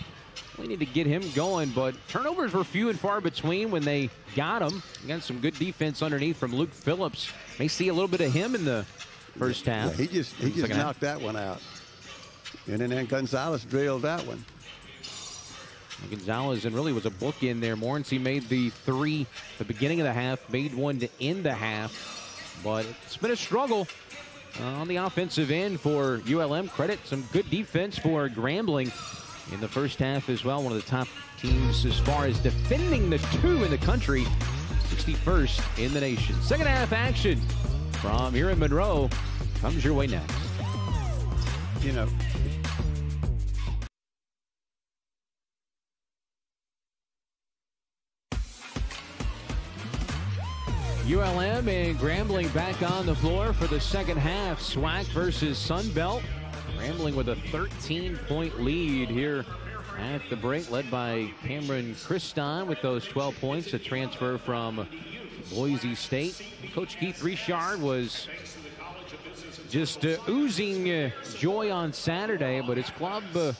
We need to get him going, but turnovers were few and far between when they got him. Got some good defense underneath from Luke Phillips. May see a little bit of him in the first half. Yeah, he just he just knocked half. that one out. And then Gonzalez drilled that one. Gonzalez and really was a book in there. Morency made the three the beginning of the half, made one to end the half, but it's been a struggle uh, on the offensive end for ULM. Credit some good defense for Grambling in the first half as well. One of the top teams as far as defending the two in the country. 61st in the nation. Second half action from here in Monroe comes your way next. You know, ULM and Grambling back on the floor for the second half. SWAC versus Sunbelt. Grambling with a 13 point lead here at the break, led by Cameron Christon with those 12 points, a transfer from Boise State. Coach Keith Richard was just uh, oozing uh, joy on Saturday, but his club uh,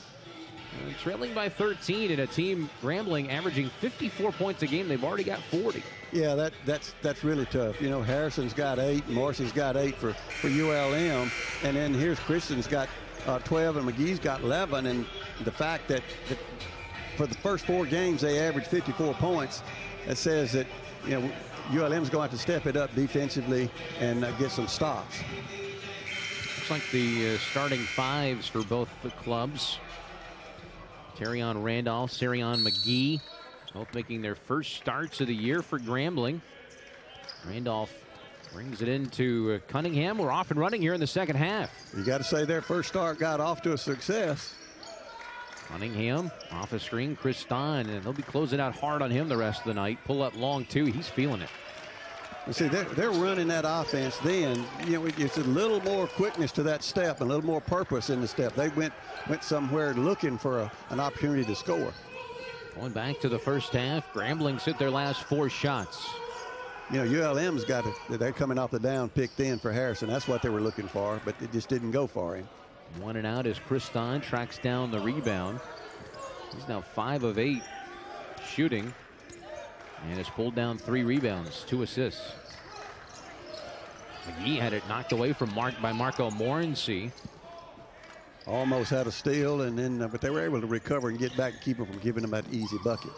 trailing by 13 and a team Grambling averaging 54 points a game. They've already got 40. Yeah, that that's that's really tough. You know, Harrison's got eight, Morency's got eight for for ULM, and then here's Christon's got uh, 12 and McGee's got 11. And the fact that, that for the first four games they averaged 54 points, that says that you know ULM's going to have to step it up defensively and uh, get some stops. Looks like the uh, starting fives for both the clubs. Terrion Randolph, Sarion McGee, both making their first starts of the year for Grambling. Randolph Brings it into uh, Cunningham. We're off and running here in the second half. You got to say their first start got off to a success. Cunningham off a screen, Christon, and they'll be closing out hard on him the rest of the night. Pull up long too. He's feeling it. You see, they're, they're running that offense. Then you know it's a little more quickness to that step, a little more purpose in the step. They went went somewhere looking for a, an opportunity to score. Going back to the first half, Grambling hit their last four shots you know, ULM's got it. They're coming off the down, picked in for Harrison. That's what they were looking for, but it just didn't go for him. One and out as Christon tracks down the rebound. He's now five of eight shooting and has pulled down three rebounds, two assists. McGee had it knocked away from Mark by Marco Morency. Almost had a steal, and then uh, but they were able to recover and get back and keep him from giving them that easy bucket.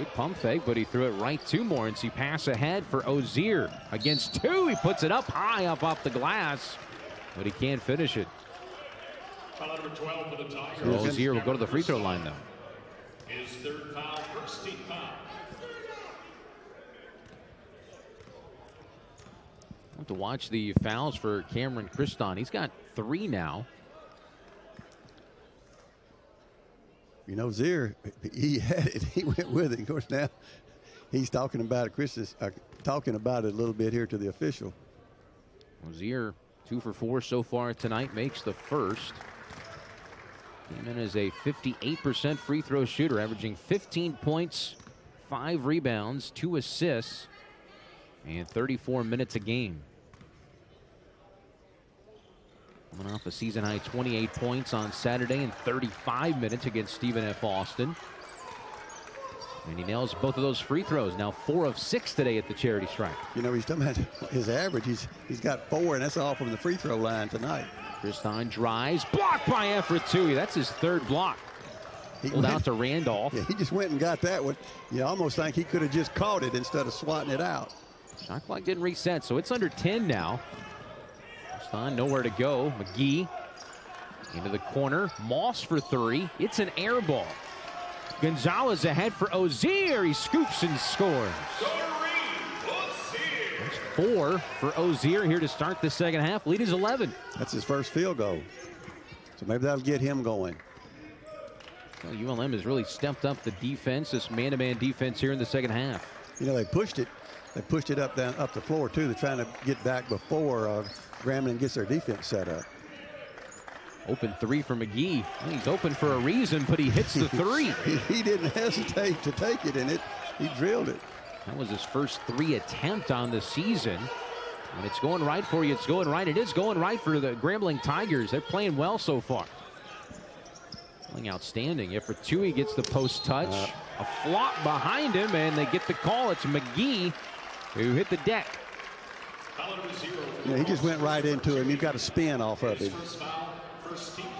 Good pump fake, but he threw it right to Morency. Pass ahead for Ozier. Against two, he puts it up high up off the glass, but he can't finish it. Ozier will go to the free throw line though. His third foul, first team foul. have to watch the fouls for Cameron Christon. He's got three now. You know, Zier, he had it. He went with it. Of course, now he's talking about it. Chris is uh, talking about it a little bit here to the official. Zier, two for four so far tonight, makes the first. Came in as a 58% free throw shooter, averaging 15 points, five rebounds, two assists, and 34 minutes a game. Coming off a season high 28 points on Saturday in 35 minutes against Stephen F. Austin. And he nails both of those free throws. Now four of six today at the charity stripe. You know, he's done about his average. He's he's got four, and that's all from the free throw line tonight. Christon drives, blocked by Efratui. That's his third block. He Pulled went, out to Randolph. Yeah, he just went and got that one. You almost think he could have just caught it instead of swatting it out. Shot clock didn't reset, so it's under 10 now. Stein nowhere to go. McGee into the corner. Moss for three. It's an air ball. Gonzalez ahead for Ozier. He scoops and scores. That's four for Ozier here to start the second half. Lead is 11. That's his first field goal. So maybe that'll get him going. Well, ULM has really stepped up the defense, this man-to-man defense here in the second half. You know, they pushed it. They pushed it up down up the floor too. They're trying to get back before uh, Grambling gets their defense set up. Open three for McGee. He's open for a reason, but he hits the three. he, he didn't hesitate to take it, and it he drilled it. That was his first three attempt on the season. And it's going right for you. It's going right. It is going right for the Grambling Tigers. They're playing well so far. Playing outstanding. Efretuyi gets the post touch. Uh, a flop behind him, and they get the call. It's McGee who hit the deck. Yeah, he just went right into him. You've got to spin off of him.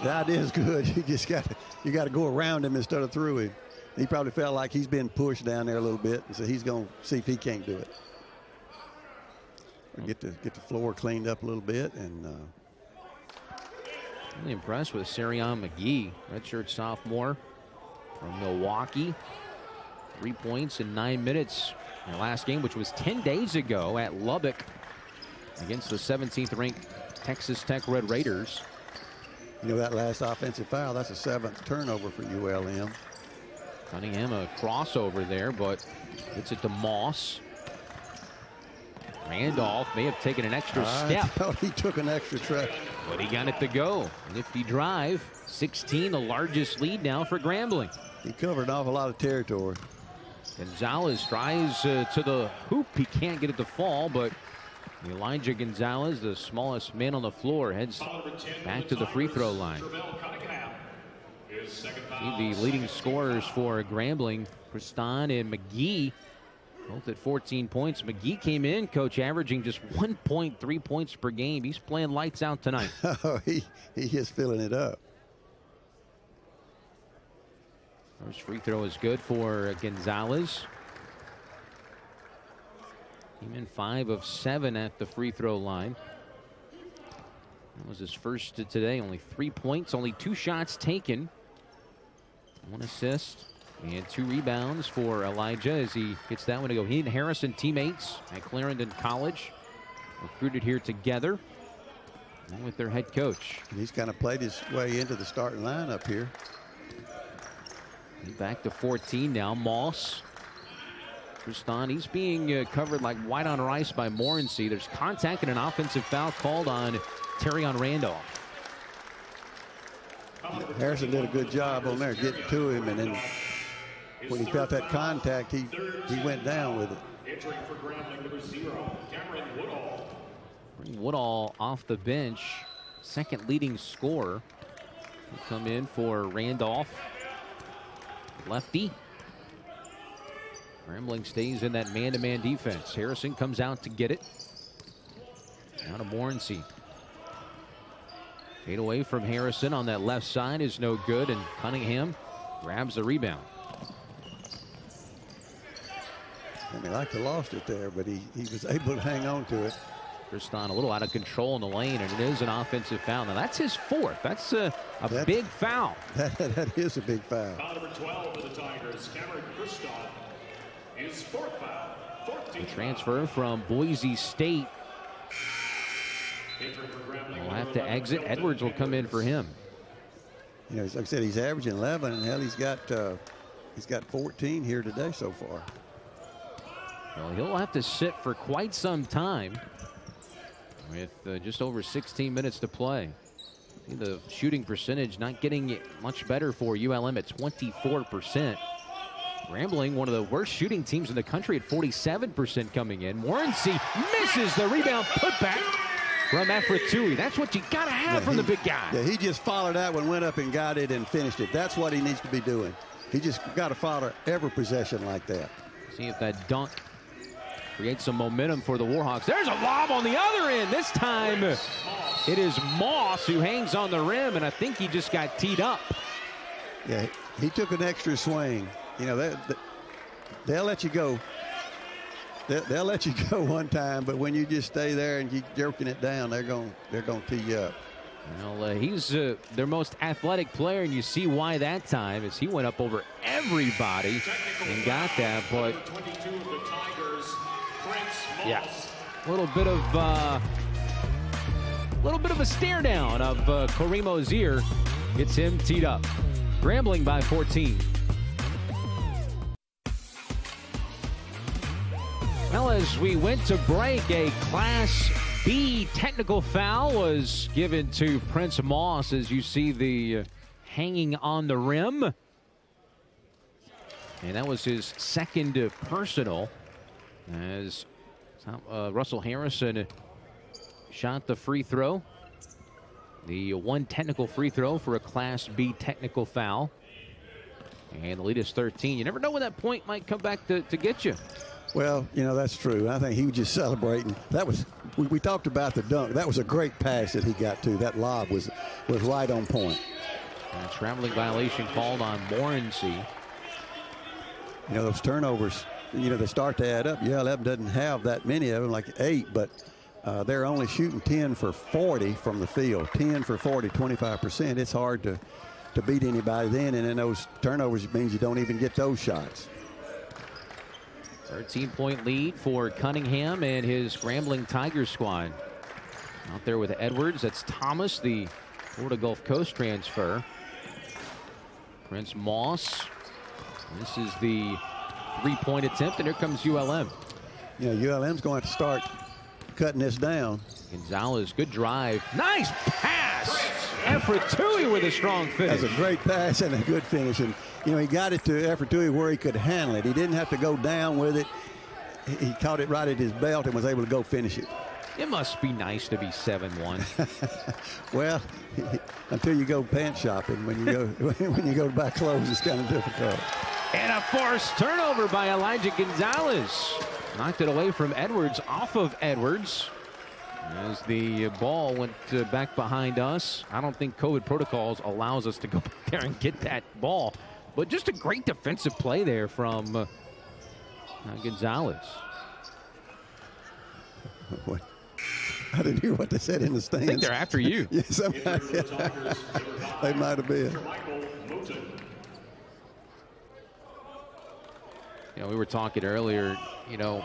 The idea good. You just got to, you got to go around him instead of through him. He probably felt like he's been pushed down there a little bit, and so he's going to see if he can't do it. Get the get the floor cleaned up a little bit, and uh, really impressed with Sarion McGee, redshirt sophomore from Milwaukee. Three points in nine minutes in the last game, which was 10 days ago at Lubbock against the 17th ranked Texas Tech Red Raiders. You know, that last offensive foul, that's a seventh turnover for ULM. Cunningham a crossover there, but gets it to Moss. Randolph may have taken an extra I step. thought he took an extra step. But he got it to go. Nifty drive. 16, the largest lead now for Grambling. He covered an awful lot of territory. Gonzalez tries uh, to the hoop. He can't get it to fall, but Elijah Gonzalez, the smallest man on the floor, heads back to the free throw line. The leading scorers for Grambling, Christon and McGee, both at 14 points. McGee came in, coach, averaging just 1.3 points per game. He's playing lights out tonight. oh, he, he is filling it up. First free throw is good for Gonzalez. In five of seven at the free throw line. That was his first today. Only three points, only two shots taken. One assist and two rebounds for Elijah as he gets that one to go. He and Harrison teammates at Clarendon College. Recruited here together with their head coach. He's kind of played his way into the starting lineup here. Back to 14 now. Moss. Christon, he's being uh, covered like white on rice by Morency. There's contact and an offensive foul called on Terrion Randolph. Harrison did a good job on there getting to him, and then when he felt that contact, he, he went down with it. Entering for Grambling, number zero, Cameron Woodall. Woodall off the bench, second leading scorer. He'll come in for Randolph. Lefty. Grambling stays in that man-to-man -man defense. Harrison comes out to get it. Now to Morency. Fade away from Harrison on that left side is no good, and Cunningham grabs the rebound. And he like to lost it there, but he, he was able to hang on to it. Christon a little out of control in the lane, and it is an offensive foul. Now, that's his fourth. That's a, a That- big foul. That, that is a big foul. Foul number 12 for the Tigers, Cameron Christon. His fourth foul, The transfer from Boise State Entering for Grambling, will have to exit. Edwards will come in for him. You know, like I said, he's averaging 11, and hell, he's got uh, he's got 14 here today so far. Well, he'll have to sit for quite some time with uh, just over 16 minutes to play. See the shooting percentage not getting much better for ULM at 24%. Grambling, one of the worst shooting teams in the country at 47% coming in. Morency misses the rebound putback from Efretuyi. That's what you got to have Yeah, from the big guy. Yeah, he just followed that one, went up and got it and finished it. That's what he needs to be doing. He just got to follow every possession like that. See if that dunk creates some momentum for the Warhawks. There's a lob on the other end. This time it is Moss who hangs on the rim, and I think he just got teed up. Yeah, he took an extra swing. You know, they, they'll let you go. They'll, let you go one time, but when you just stay there and keep jerking it down, they're going they're going to tee you up. Well, uh, he's uh, their most athletic player, and you see why that time as he went up over everybody and got that. But 22 of the Tigers, Prince Moss. Yeah, a little bit of a little bit of a stare down of uh, Kareem Ozier. Gets him teed up. Grambling by 14. Well, as we went to break, a Class B technical foul was given to Prince Moss as you see the uh, hanging on the rim. And that was his second uh, personal as uh, Russell Harrison shot the free throw. The one technical free throw for a Class B technical foul. And the lead is 13. You never know when that point might come back to, to get you. Well, you know, that's true. I think he was just celebrating. That was, we, we, talked about the dunk. That was a great pass that he got to. That lob was, was right on point. A traveling violation called on Morency. You know, those turnovers, you know, they start to add up. ULM doesn't have that many of them, like eight, but uh, they're only shooting 10 for 40 from the field. 10 for 40, 25%. It's hard to, to beat anybody then, and then those turnovers means you don't even get those shots. 13 point lead for Cunningham and his Grambling Tiger squad. Out there with Edwards. That's Thomas, the Florida Gulf Coast transfer. Prince Moss. This is the three point attempt, and here comes ULM. Yeah, ULM's going to start cutting this down. Gonzalez, good drive. Nice pass. Efratui with a strong finish. That's a great pass and a good finish. And, you know, he got it to Efratui where he could handle it. He didn't have to go down with it. He caught it right at his belt and was able to go finish it. It must be nice to be 7-1. well, until you go pants shopping, when you go when you go to buy clothes, it's kind of difficult. And a forced turnover by Elijah Gonzalez. Knocked it away from Edwards, off of Edwards. As the ball went uh, back behind us. I don't think COVID protocols allows us to go there and get that ball. But just a great defensive play there from uh, Gonzalez. What? I didn't hear what they said in the stands. I think they're after you. yes, they might have been. Know, we were talking earlier, you know,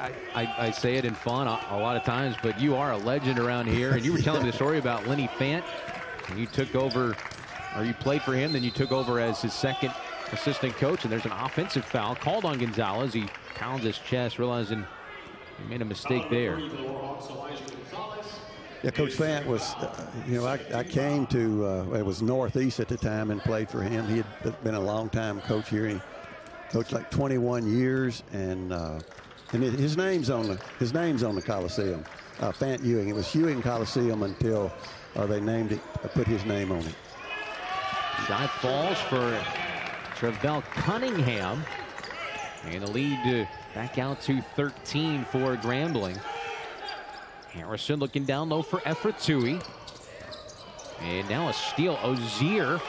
I, I, I say it in fun a, a, lot of times, but you are a legend around here. And you were telling me the story about Lenny Fant. And you took over, or you played for him, then you took over as his second assistant coach. And there's an offensive foul called on Gonzalez. He pounds his chest, realizing he made a mistake there. Yeah, Coach Fant was, uh, you know, I, I came to, uh, it was Northeast at the time and played for him. He had been a long time coach here. He coached like 21 years, and uh, and his name's on the his name's on the Coliseum. Uh, Fant Ewing. It was Ewing Coliseum until uh, they named it, uh, put his name on it. Shot falls for Travell Cunningham, and the lead back out to 13 for Grambling. Harrison looking down low for Efratui. And now a steal. Ozier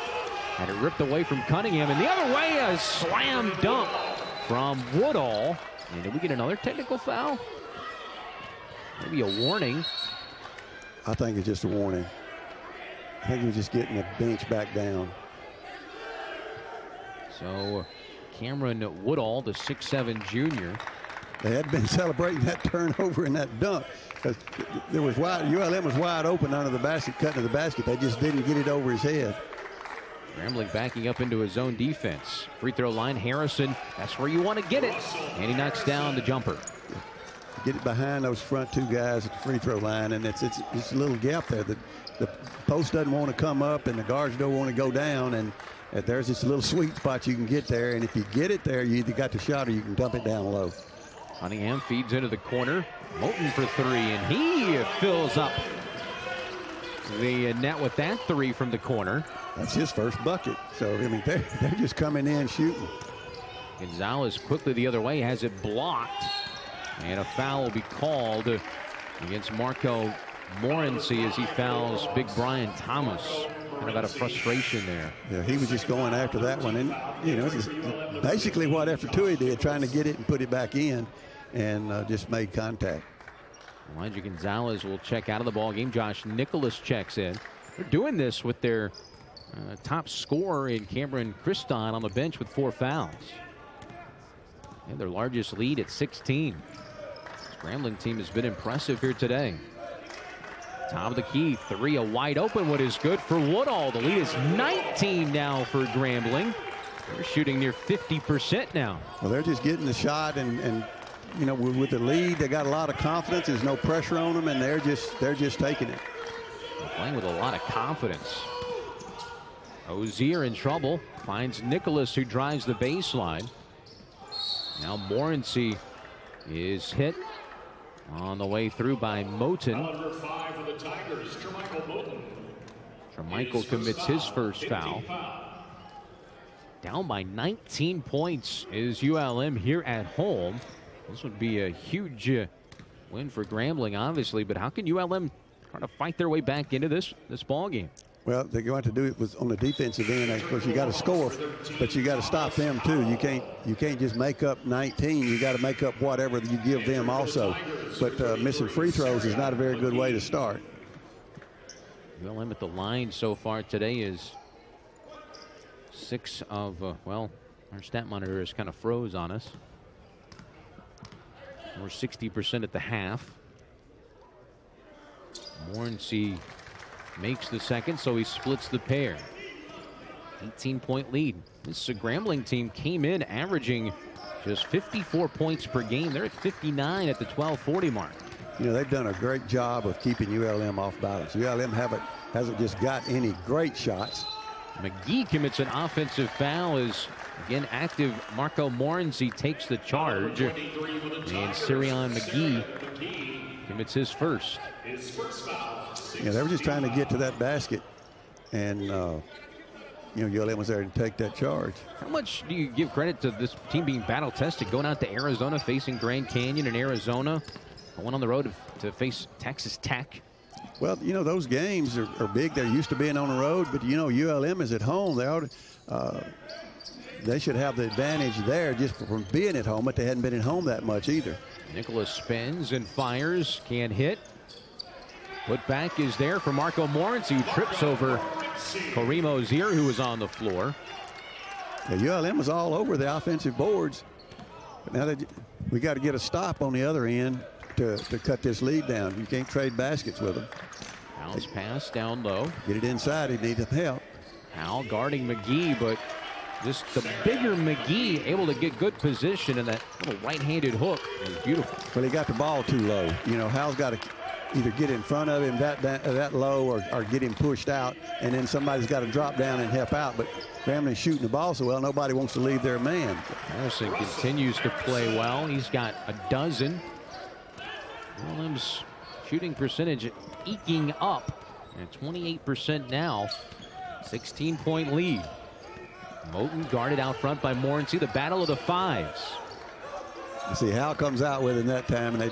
had it ripped away from Cunningham. And the other way, a slam dunk from Woodall. And did we get another technical foul? Maybe a warning. I think it's just a warning. I think he's just getting the bench back down. So Cameron Woodall, the six-seven junior. They had been celebrating that turnover and that dunk because there was wide. ULM was wide open under the basket, cutting to the basket. They just didn't get it over his head. Grambling backing up into his own defense. Free throw line, Harrison. That's where you want to get it. And he knocks down the jumper. Get it behind those front two guys at the free throw line, and it's it's, it's a little gap there. The, the post doesn't want to come up, and the guards don't want to go down, and there's this little sweet spot you can get there. And if you get it there, you either got the shot or you can dump it down low. Cunningham feeds into the corner. Moten for three, and he fills up the net with that three from the corner. That's his first bucket. So, I mean, they're, they're just coming in shooting. Gonzalez quickly the other way has it blocked. And a foul will be called against Marco Morency as he fouls Big Brian Thomas. Kind of out of frustration there. Yeah, he was just going after that one. And, you know, basically what Efratui did, trying to get it and put it back in and uh, just made contact. Elijah Gonzalez will check out of the ball game. Josh Nicholas checks in. They're doing this with their uh, top scorer in Cameron Christon on the bench with four fouls. And their largest lead at 16. Grambling team has been impressive here today. Top of the key, three, a wide open one is good for Woodall. The lead is 19 now for Grambling. They're shooting near 50% now. Well, they're just getting the shot, and, and you know, with, with the lead, they got a lot of confidence. There's no pressure on them, and they're just they're just taking it. They're playing with a lot of confidence. Ozier in trouble. Finds Nicholas who drives the baseline. Now Morency is hit on the way through by Moten. Number five for the Tigers, Jermichael Moten. Jermichael commits his first foul. Down by 19 points is ULM here at home. This would be a huge uh, win for Grambling, obviously, but how can ULM try to fight their way back into this this ball game? Well, they're going to do it with on the defensive end. Of course, you got to score, but you got to stop them too. You can't you can't just make up 19. You got to make up whatever you give them also. But uh, missing free throws is not a very good way to start. ULM at the line so far today is six of uh, well, our stat monitor is kind of froze on us. We're 60% at the half. Morency makes the second, so he splits the pair. 18 point lead. This Grambling team came in averaging just 54 points per game. They're at 59 at the 1240 mark. You know, they've done a great job of keeping ULM off balance. ULM haven't hasn't just got any great shots. McGee commits an offensive foul as again active Marco Morency takes the charge. And Sirion McGee commits his first. His first foul. You know, they were just trying to get to that basket, and uh, you know, ULM was there to take that charge. How much do you give credit to this team being battle tested, going out to Arizona, facing Grand Canyon in Arizona, going on the road to, to face Texas Tech? Well, you know, those games are, are, big. They're used to being on the road, but you know, ULM is at home. They ought to, uh, they should have the advantage there just from being at home, but they hadn't been at home that much either. Nicholas spins and fires, can't hit. Put back is there for Marco who trips over Kareem Ozier, who was on the floor. Yeah, ULM was all over the offensive boards. But now they, we got to get a stop on the other end to, to cut this lead down. You can't trade baskets with them. Bounce pass down low. Get it inside. He needs help. Hal guarding McGee, but just the bigger McGee able to get good position and that little right-handed hook is beautiful. Well, he got the ball too low. You know, Hal's got to either get in front of him that that, that low or, or get him pushed out, and then somebody's got to drop down and help out. But Grambling shooting the ball so well, nobody wants to leave their man. Harrison continues to play well. He's got a dozen. Williams shooting percentage eking up at 28% now. 16 point lead. Moten guarded out front by Morency. The battle of the fives. You see, Hal comes out with him that time, and they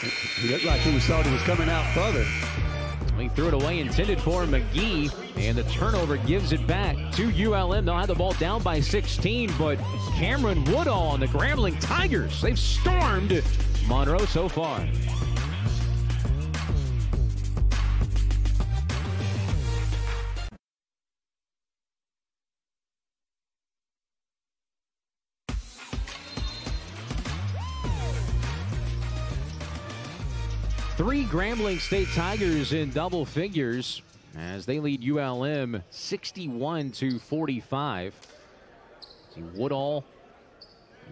he looked like he was thought he was coming out further. He threw it away, intended for McGee, and the turnover gives it back to ULM. They'll have the ball down by 16, but Cameron Woodall and the Grambling Tigers, they've stormed Monroe so far. Three Grambling State Tigers in double figures as they lead ULM 61 to 45. See Woodall,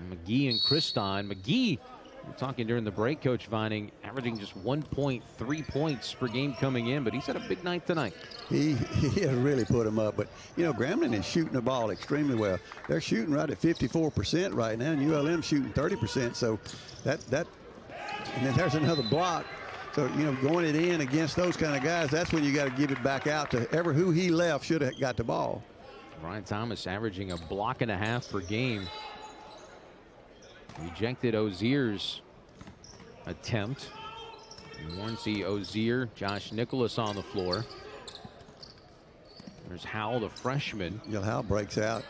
McGee, and Christon. McGee, we're talking during the break, Coach Vining, averaging just 1.3 points per game coming in, but he's had a big night tonight. He he has really put him up. But you know, Grambling is shooting the ball extremely well. They're shooting right at 54% right now, and ULM shooting 30%. So that that and then there's another block. So, you know, going it in against those kind of guys, that's when you got to give it back out to ever who he left should have got the ball. Brian Thomas averaging a block and a half per game. Rejected Ozier's attempt. Morency Ozier, Josh Nicholas on the floor. There's Howell, the freshman. You know, Howell breaks out.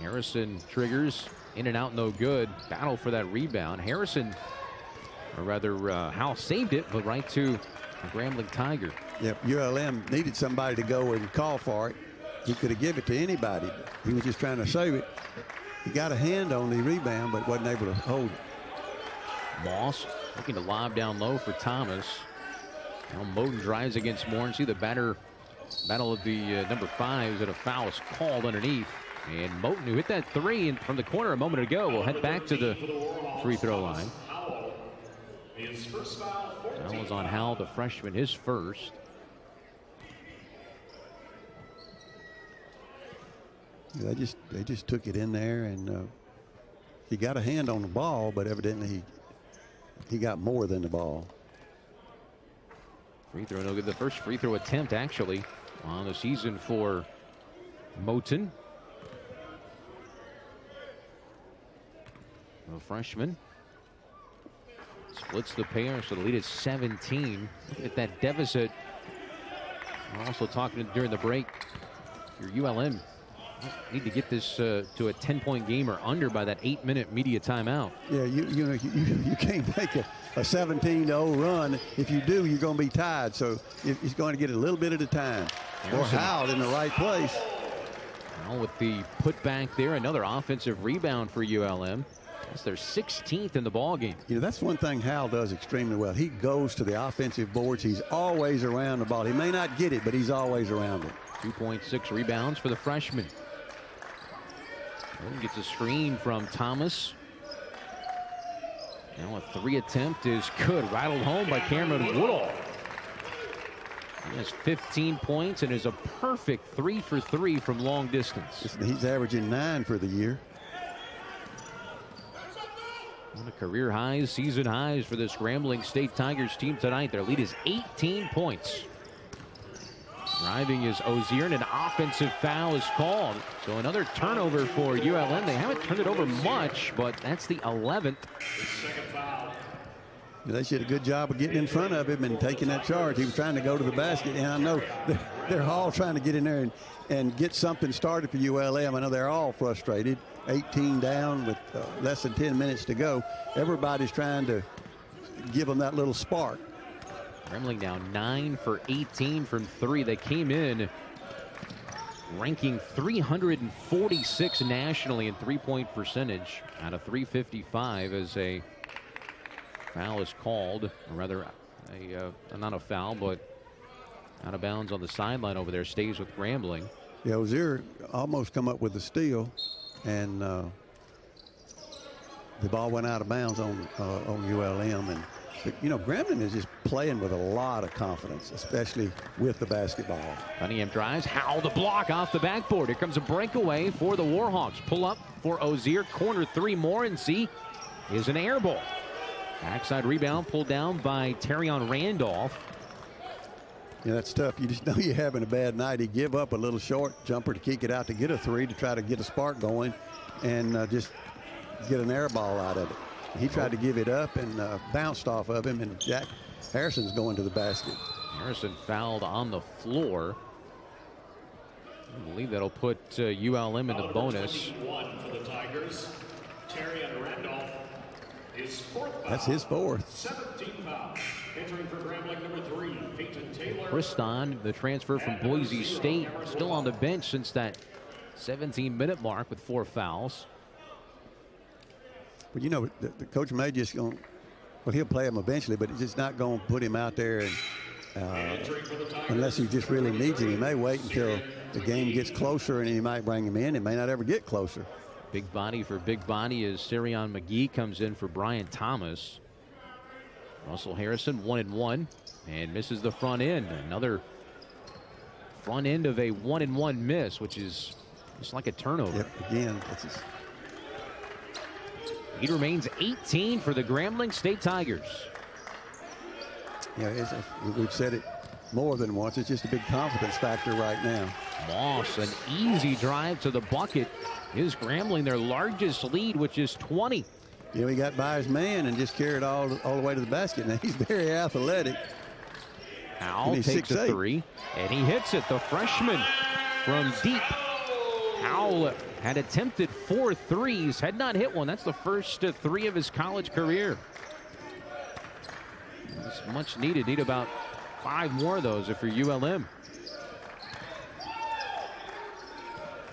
Harrison triggers in and out, no good. Battle for that rebound. Harrison or rather uh, saved it, but right to Grambling Tiger. Yep, ULM needed somebody to go and call for it. He could have given it to anybody. He was just trying to save it. He got a hand on the rebound, but wasn't able to hold it. Moss looking to lob down low for Thomas. Now Moten drives against Morency. The batter, battle of the uh, number fives, and a foul is called underneath. And Moten, who hit that three in, from the corner a moment ago, will head back to the free throw line. His first foul, 14 That was on Howell, the freshman, his first. Yeah, They just they just took it in there, and uh, he got a hand on the ball, but evidently he he got more than the ball. Free throw no good. The first free throw attempt actually on the season for Moten. The freshman splits the pair, so the lead is 17. At that deficit, we're also talking during the break. Your ULM need to get this uh, to a 10-point game or under by that eight-minute media timeout. Yeah, you you know you, you can't make a, a 17 0 run. If you do, you're going to be tied. So it- he's going to get a little bit at a time. Or. Howell in the right place. Now with the putback there, another offensive rebound for ULM. That's their 16th in the ball game. You know, that's one thing Howell does extremely well. He goes to the offensive boards. He's always around the ball. He may not get it, but he's always around it. 2.6 rebounds for the freshman. Gets a screen from Thomas. Now a three attempt is good. Rattled home by Cameron Woodall. He has 15 points and is a perfect three for three from long distance. He's averaging nine for the year. One of career highs, season highs for this Grambling State Tigers team tonight. Their lead is 18 points. Driving is Ozier, and an offensive foul is called. So another turnover for ULM. They haven't turned it over much, but that's the 11th. They did a good job of getting in front of him and taking that charge. He was trying to go to the basket, and I know they're, they're all trying to get in there and, and get something started for ULM. I know they're all frustrated. 18 down with uh, less than 10 minutes to go. Everybody's trying to give them that little spark. Grambling now 9 for 18 from three. They came in ranking 346 nationally in three-point percentage out of 355 as a foul is called, or rather, a, uh, not a foul, but out of bounds on the sideline over there. Stays with Grambling. Yeah, Ozier almost come up with the steal, and uh, the ball went out of bounds on uh, on ULM. And you know, Grambling is just playing with a lot of confidence, especially with the basketball. Cunningham drives. Howell the block off the backboard. Here comes a breakaway for the Warhawks. Pull up for Ozier. Corner three. Morency is an air ball. Backside rebound pulled down by Terrion Randolph. Yeah, that's tough. You just know you're having a bad night. He give up a little short jumper to kick it out to get a three to try to get a spark going, and uh, just get an air ball out of it. He tried to give it up and uh, bounced off of him, and Jack Harrison's going to the basket. Harrison fouled on the floor. I believe that'll put uh, ULM in the bonus. For the Tigers. Terrion Randolph. His fourth foul. That's his fourth. 17 foul. Entering for Grambling number three, Peyton Taylor. Christon, the transfer from Boise State, still on the bench since that 17 minute mark with four fouls. But you know, the, the coach may just going. Well, he'll play him eventually, but he's just not going to put him out there and, uh, Entering for the Tigers. unless he just really needs him. He may wait until the game gets closer, and he might bring him in. It may not ever get closer. Big body for big body as Sirion McGee comes in for Brian Thomas. Russell Harrison one and one and misses the front end. Another front end of a one and one miss, which is just like a turnover. Yep, again, that's He remains 18 for the Grambling State Tigers. know, it's, we've said it more than once. It's just a big confidence factor right now. Moss, an easy drive to the bucket. Is Grambling their largest lead, which is 20. Know, he got by his man and just carried all all the way to the basket. Now he's very athletic. He's takes a 6'8". three, and he hits it. The freshman from deep. Howell had attempted four threes, had not hit one. That's the first uh, three of his college career. It's much needed. Need about five more of those if you're ULM.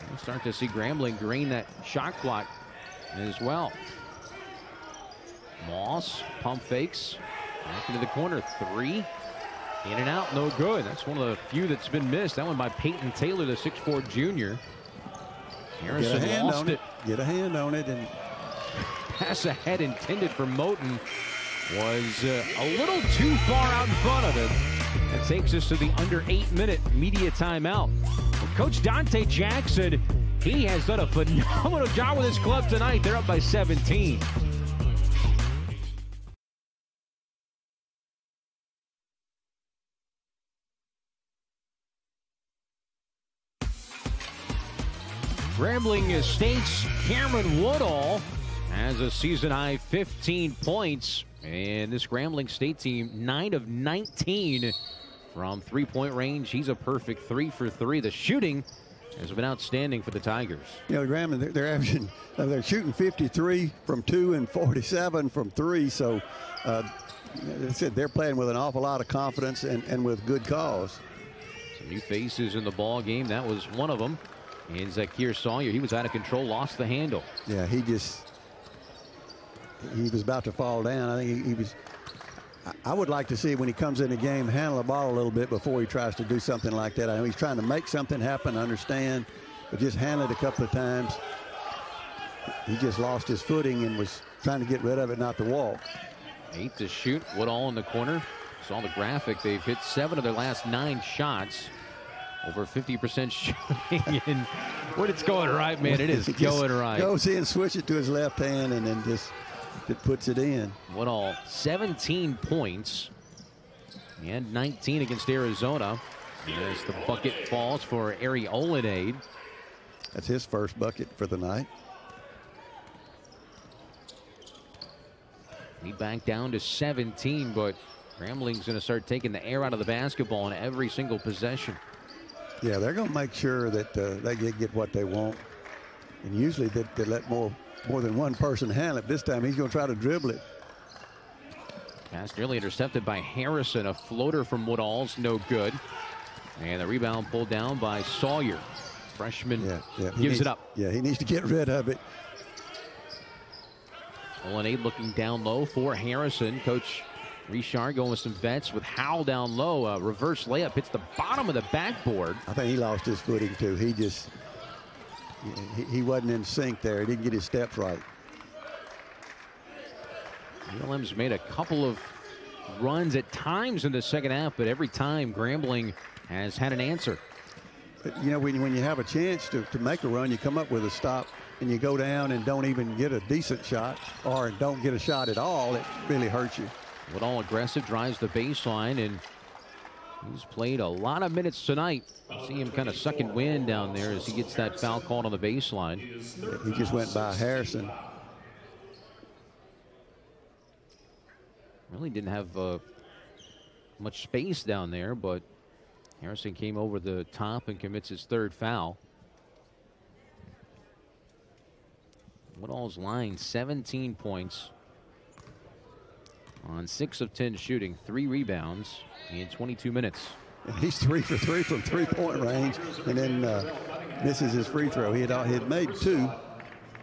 We'll start to see Grambling drain that shot clock as well. Moss pump fakes back into the corner. Three In and out, no good. That's one of the few that's been missed. That one by Peyton Taylor, the 6'4 junior. Get a Harrison hand lost on it. it. Get a hand on it, and Pass ahead intended for Moten was uh, a little too far out in front of him. That takes us to the under eight minute media timeout. Well, Coach Donte Jackson, he has done a phenomenal job with his club tonight. They're up by 17. Grambling State's Cameron Woodall has a season high 15 points. And this Grambling State team, 9 of 19 from three point range. He's a perfect three for three. The shooting has been outstanding for the Tigers. you know, Grambling, they're, they're averaging, uh, they're shooting 53 from two and 47 from three. So, uh, said they're playing with an awful lot of confidence and, and with good cause. Some new faces in the ball game. That was one of them. And Zakir Sawyer, he was out of control, lost the handle. Yeah, he just he was about to fall down. I think he, he was. I- would like to see when he comes in the game handle the ball a little bit before he tries to do something like that. I know he's trying to make something happen, understand, but just handle it a couple of times. He just lost his footing and was trying to get rid of it, not to walk. Eight to shoot. Woodall in the corner. Saw the graphic. They've hit seven of their last nine shots. Over 50% shooting. and when it's going right, man, it is going right. Goes in, switch it to his left hand, and then just it puts it in. Woodall? 17 points. And 19 against Arizona. As the bucket falls for Ari Olenade. That's his first bucket for the night. He back down to 17, but Grambling's going to start taking the air out of the basketball in every single possession. Yeah, they're going to make sure that uh, they get, get what they want. And usually they, they let more more than one person handle it. This time he's going to try to dribble it. Pass nearly intercepted by Harrison. A floater from Woodall's no good. And the rebound pulled down by Sawyer. Freshman Yeah, yeah. gives needs- it up. Yeah, he needs to get rid of it. Olenade looking down low for Harrison. Coach Richard going with some vets with Howell down low. A reverse layup hits the bottom of the backboard. I think he lost his footing too. He just he, he wasn't in sync there. He didn't get his steps right. ULM's made a couple of runs at times in the second half, but every time Grambling has had an answer. You know, when, when you have a chance to, to make a run, you come up with a stop and you go down and don't even get a decent shot or don't get a shot at all, it really hurts you. Woodall aggressive, drives the baseline, and he's played a lot of minutes tonight. You see him kind of sucking wind down there as he gets that foul called on the baseline. He just went by Harrison. Really didn't have uh, much space down there, but Harrison came over the top and commits his third foul. Woodall's line 17 points on 6 of 10 shooting, 3 rebounds in 22 minutes. And he's three for three from three point range and then uh, misses his free throw. He had, he had made two.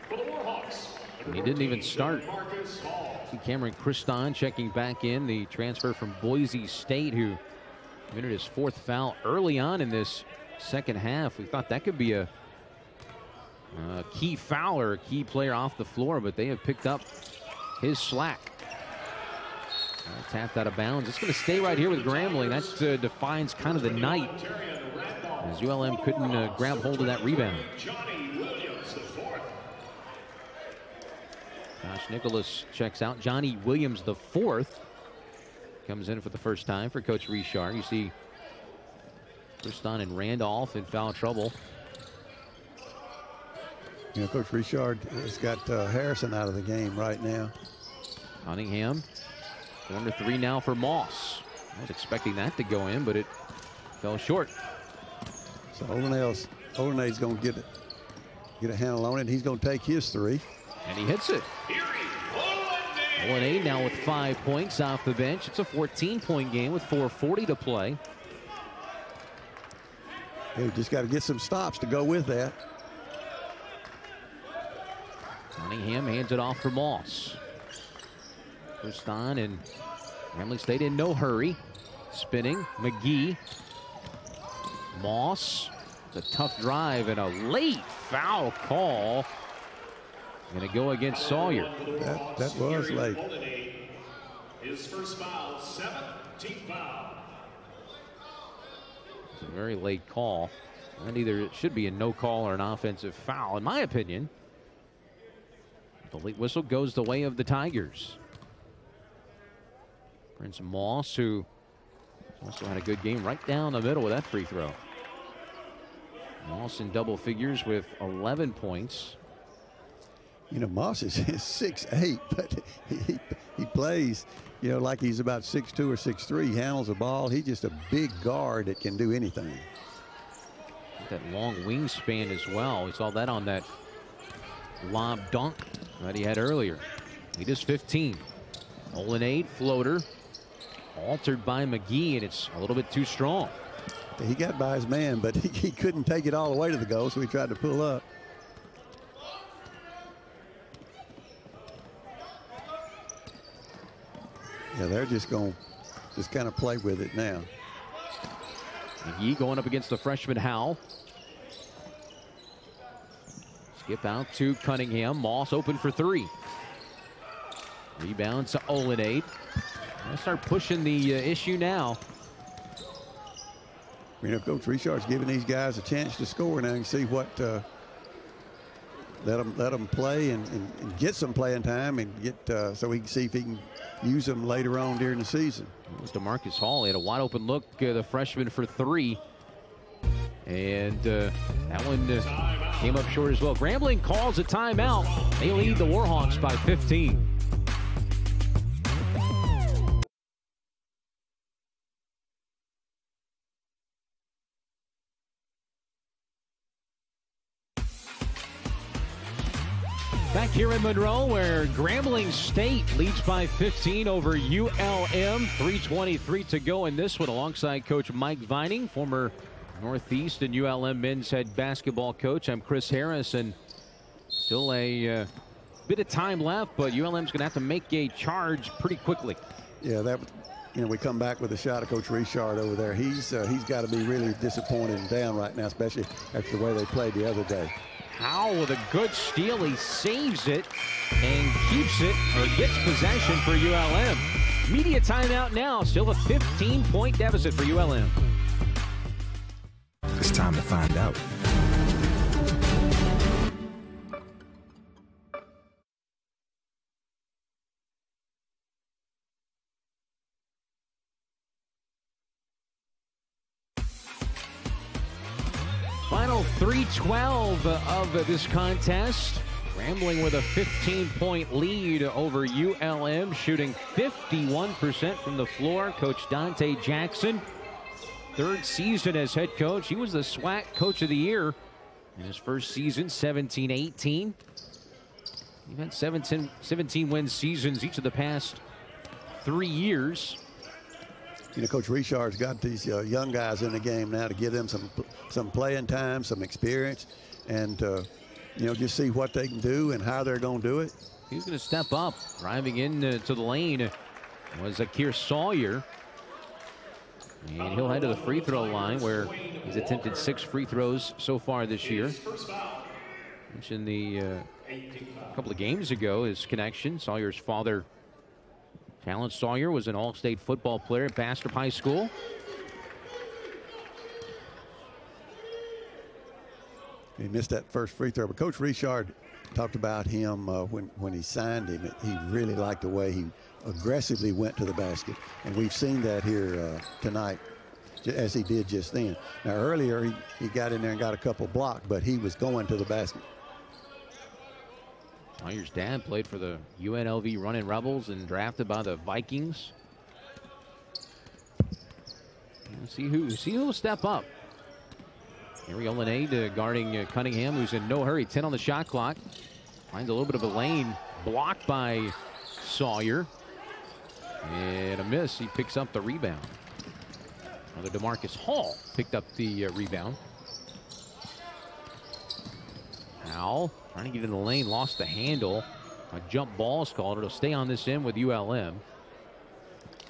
For the Warhawks, And he didn't even start. Marcus Hall. See Cameron Christon checking back in, the transfer from Boise State, who committed his fourth foul early on in this second half. We thought that could be a, a key foul or a key player off the floor, but they have picked up his slack. Uh, tapped out of bounds. It's going to stay right here with Grambling. That uh, defines kind of the night as ULM couldn't uh, grab hold of that rebound. Johnny Williams, the fourth. Josh Nicholas checks out. Johnny Williams, the fourth, comes in for the first time for Coach Richard. You see Christon and Randolph in foul trouble. You know, Coach Richard has got uh, Harrison out of the game right now. Cunningham, corner three now for Moss. I was expecting that to go in, but it fell short. So Olenel's Olenade's going to get it, get a handle on it. He's going to take his three. And he hits it. Olenade now with five points off the bench. It's a 14-point game with 4.40 to play. He just got to get some stops to go with that. Cunningham hands it off for Moss. Christon and Grambling stayed in no hurry. Spinning. McGee. Moss. It's a tough drive and a late foul call. Going to go against Sawyer. That, that was late. His first foul, 17th foul. It's a very late call. And either it should be a no call or an offensive foul, in my opinion. The late whistle goes the way of the Tigers. Prince Moss, who also had a good game right down the middle with that free throw. Moss in double figures with 11 points. You know, Moss is, is six eight, but he, he plays, you know, like he's about six two or six three. He handles the ball. He's just a big guard that can do anything. That long wingspan as well. We saw that on that lob dunk that he had earlier. He does 15. Olenade floater altered by McGee, and it's a little bit too strong. He got by his man, but he, he couldn't take it all the way to the goal, so he tried to pull up. Yeah, they're just going to just kind of play with it now. McGee going up against the freshman Howell. Skip out to Cunningham. Moss open for three. Rebound to Olenade. Let's start pushing the uh, issue now. You know, Coach Richard's giving these guys a chance to score now and see what uh, let them let them play and, and, and, get some playing time and get uh, so we can see if he can use them later on during the season. It was DeMarcus Hall. He had a wide open look, uh, the freshman for three. And uh, that one uh, came up short as well. Grambling calls a timeout. They lead the Warhawks by 15. In Monroe, where Grambling State leads by 15 over ULM. 3.23 to go in this one, alongside Coach Mike Vining, former Northeast and ULM men's head basketball coach. I'm Chris Harris, and still a uh, bit of time left, but ULM's going to have to make a charge pretty quickly. Yeah, that you know we come back with a shot of Coach Richard over there. He's uh, he's got to be really disappointed and down right now, especially after the way they played the other day. Howell with a good steal. He saves it and keeps it or gets possession for ULM. Media timeout now. Still a 15 point deficit for ULM. It's time to find out. 312 of this contest. Rambling with a 15 point lead over ULM, shooting 51% from the floor. Coach Donte Jackson, third season as head coach. He was the SWAC Coach of the Year in his first season, 17 18. He's had 17, 17 win seasons each of the past three years. You know, Coach Richard's got these uh, young guys in the game now to give them some some playing time, some experience, and uh, you know just see what they can do and how they're going to do it. He's going to step up, driving into to the lane was Akir Sawyer. And he'll head to the free throw line where he's attempted six free throws so far this year. Mentioned the uh, a couple of games ago his connection. Sawyer's father, Talance Sawyer, was an all-state football player at Bastrop High School. He missed that first free throw, but Coach Richard talked about him uh, when when he signed him. He really liked the way he aggressively went to the basket, and we've seen that here uh, tonight, as he did just then. Now earlier he, he got in there and got a couple blocked, but he was going to the basket. Sawyer's dad played for the UNLV Running Rebels and drafted by the Vikings. See who see who will step up. We Linade uh, guarding uh, Cunningham, who's in no hurry. 10 on the shot clock. Finds a little bit of a lane blocked by Sawyer. And a miss. He picks up the rebound. Another DeMarcus Hall picked up the uh, rebound. Howell trying to get in the lane, lost the handle. A jump ball is called. It'll stay on this end with ULM.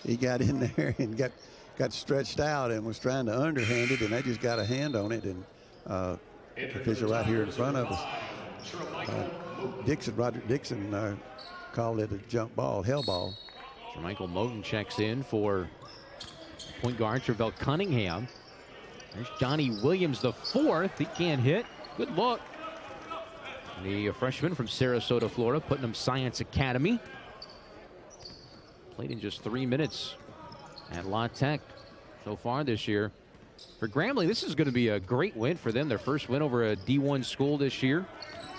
He got in there and got got stretched out and was trying to underhand it, and they just got a hand on it. And uh, official right here in front of us, uh, Dixon, Roger Dixon, uh, called it a jump ball, hell ball. Michael Moten checks in for point guard Travell Cunningham. There's Johnny Williams, the fourth. He can't hit. Good look. The freshman from Sarasota, Florida, Putnam Science Academy. Played in just three minutes at La Tech so far this year. For Grambling, this is going to be a great win for them. Their first win over a D1 school this year.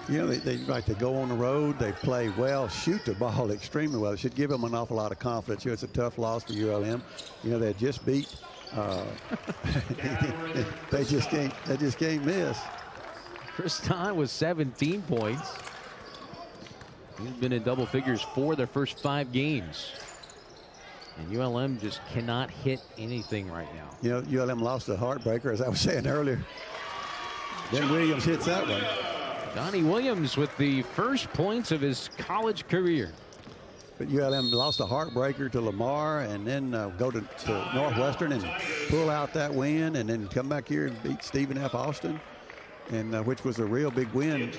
You know, they, they like to go on the road. They play well, shoot the ball extremely well. It should give them an awful lot of confidence. You know, it's a tough loss for ULM. You know, they just beat. Uh, they just can't. They just can't miss. Chris Todd with 17 points. He's been in double figures for their first five games. And ULM just cannot hit anything right now. You know, ULM lost a heartbreaker, as I was saying earlier. Then Williams hits that one. Johnny Williams with the first points of his college career. But ULM lost a heartbreaker to Lamar and then uh, go to, to, Northwestern and pull out that win and then come back here and beat Stephen F. Austin, and uh, which was a real big win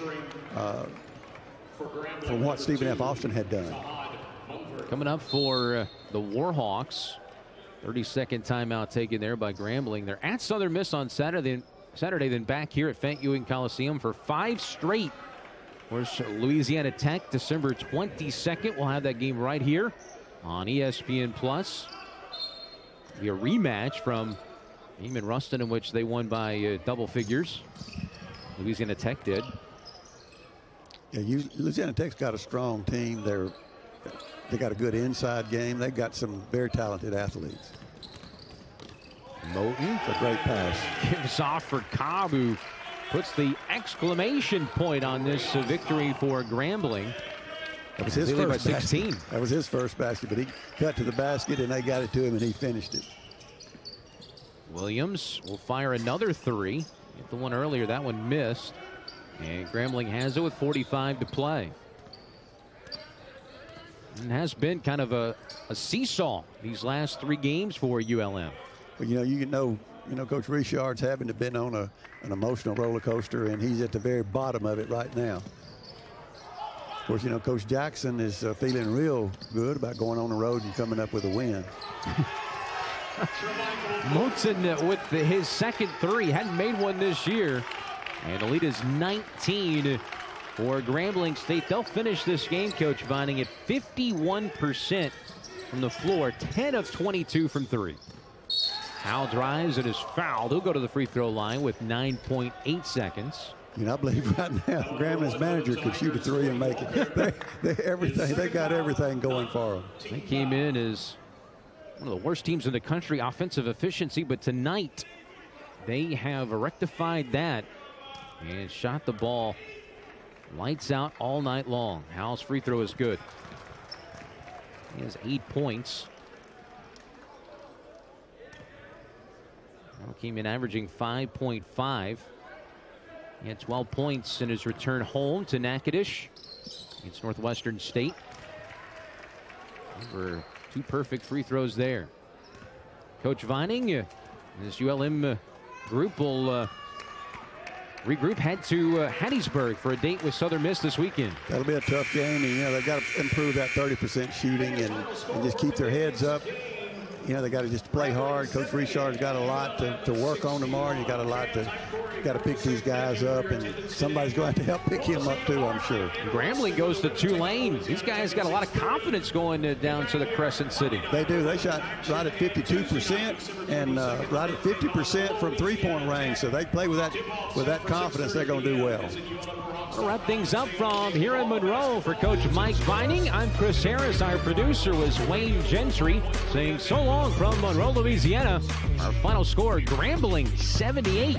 uh, from what Stephen F. Austin had done. Coming up for uh, the Warhawks. 30-second timeout taken there by Grambling. They're at Southern Miss on Saturday, Saturday, then back here at Fant Ewing Coliseum for five straight. Where's Louisiana Tech, December 22nd. We'll have that game right here on ESPN Plus. Be a rematch from Beeman Ruston, in which they won by uh, double figures. Louisiana Tech did. Yeah, you, Louisiana Tech's got a strong team. They're they got a good inside game. They've got some very talented athletes. Moten. It's a great pass. Gives off for Cobb, who puts the exclamation point on this uh, victory for Grambling. That was his first 16. Basket. That was his first basket, but he cut to the basket and they got it to him and he finished it. Williams will fire another three. Get the one earlier, that one missed. And Grambling has it with 45 to play. And has been kind of a, a seesaw these last three games for ULM. Well, you know, you know, you know, Coach Richard's having to been on a, an emotional roller coaster, and he's at the very bottom of it right now. Of course, you know, Coach Jackson is uh, feeling real good about going on the road and coming up with a win. Moten with the, his second three, hadn't made one this year. And the lead is 19 for Grambling State. They'll finish this game, Coach Vining, at 51% from the floor, 10 of 22 from three. Howell drives and is fouled. He'll go to the free throw line with 9.8 seconds. You know, I believe right now Grambling's manager could shoot a three and make it. They, they, everything, they got everything going for them. They came in as one of the worst teams in the country, offensive efficiency, but tonight they have rectified that and shot the ball Lights out all night long. Howell's free throw is good. He has eight points. Now came in averaging 5.5. He had 12 points in his return home to Natchitoches against Northwestern State. Over two perfect free throws there. Coach Vining, uh, this ULM uh, group will uh, regroup, head to uh, Hattiesburg for a date with Southern Miss this weekend. That'll be a tough game, and you know they've got to improve that 30% shooting and, and just keep their heads up. You know they got to just play hard. Coach Richard's got a lot to, to work on tomorrow. You got a lot to got to pick these guys up, and somebody's going to have to help pick him up too, I'm sure. Grambling goes to Tulane. These guys got a lot of confidence going to, down to the Crescent City. They do. They shot right at 52% and uh, right at 50% from three-point range. So they play with that with that confidence. They're going to do well. Wrap things up from here in Monroe for Coach Mike Vining. I'm Chris Harris. Our producer was Wayne Gentry saying so from Monroe, Louisiana. Our final score, Grambling 78.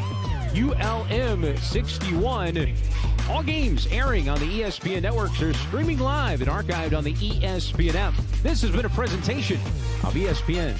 ULM 61. All games airing on the ESPN networks are streaming live and archived on the ESPN app. This has been a presentation of ESPN.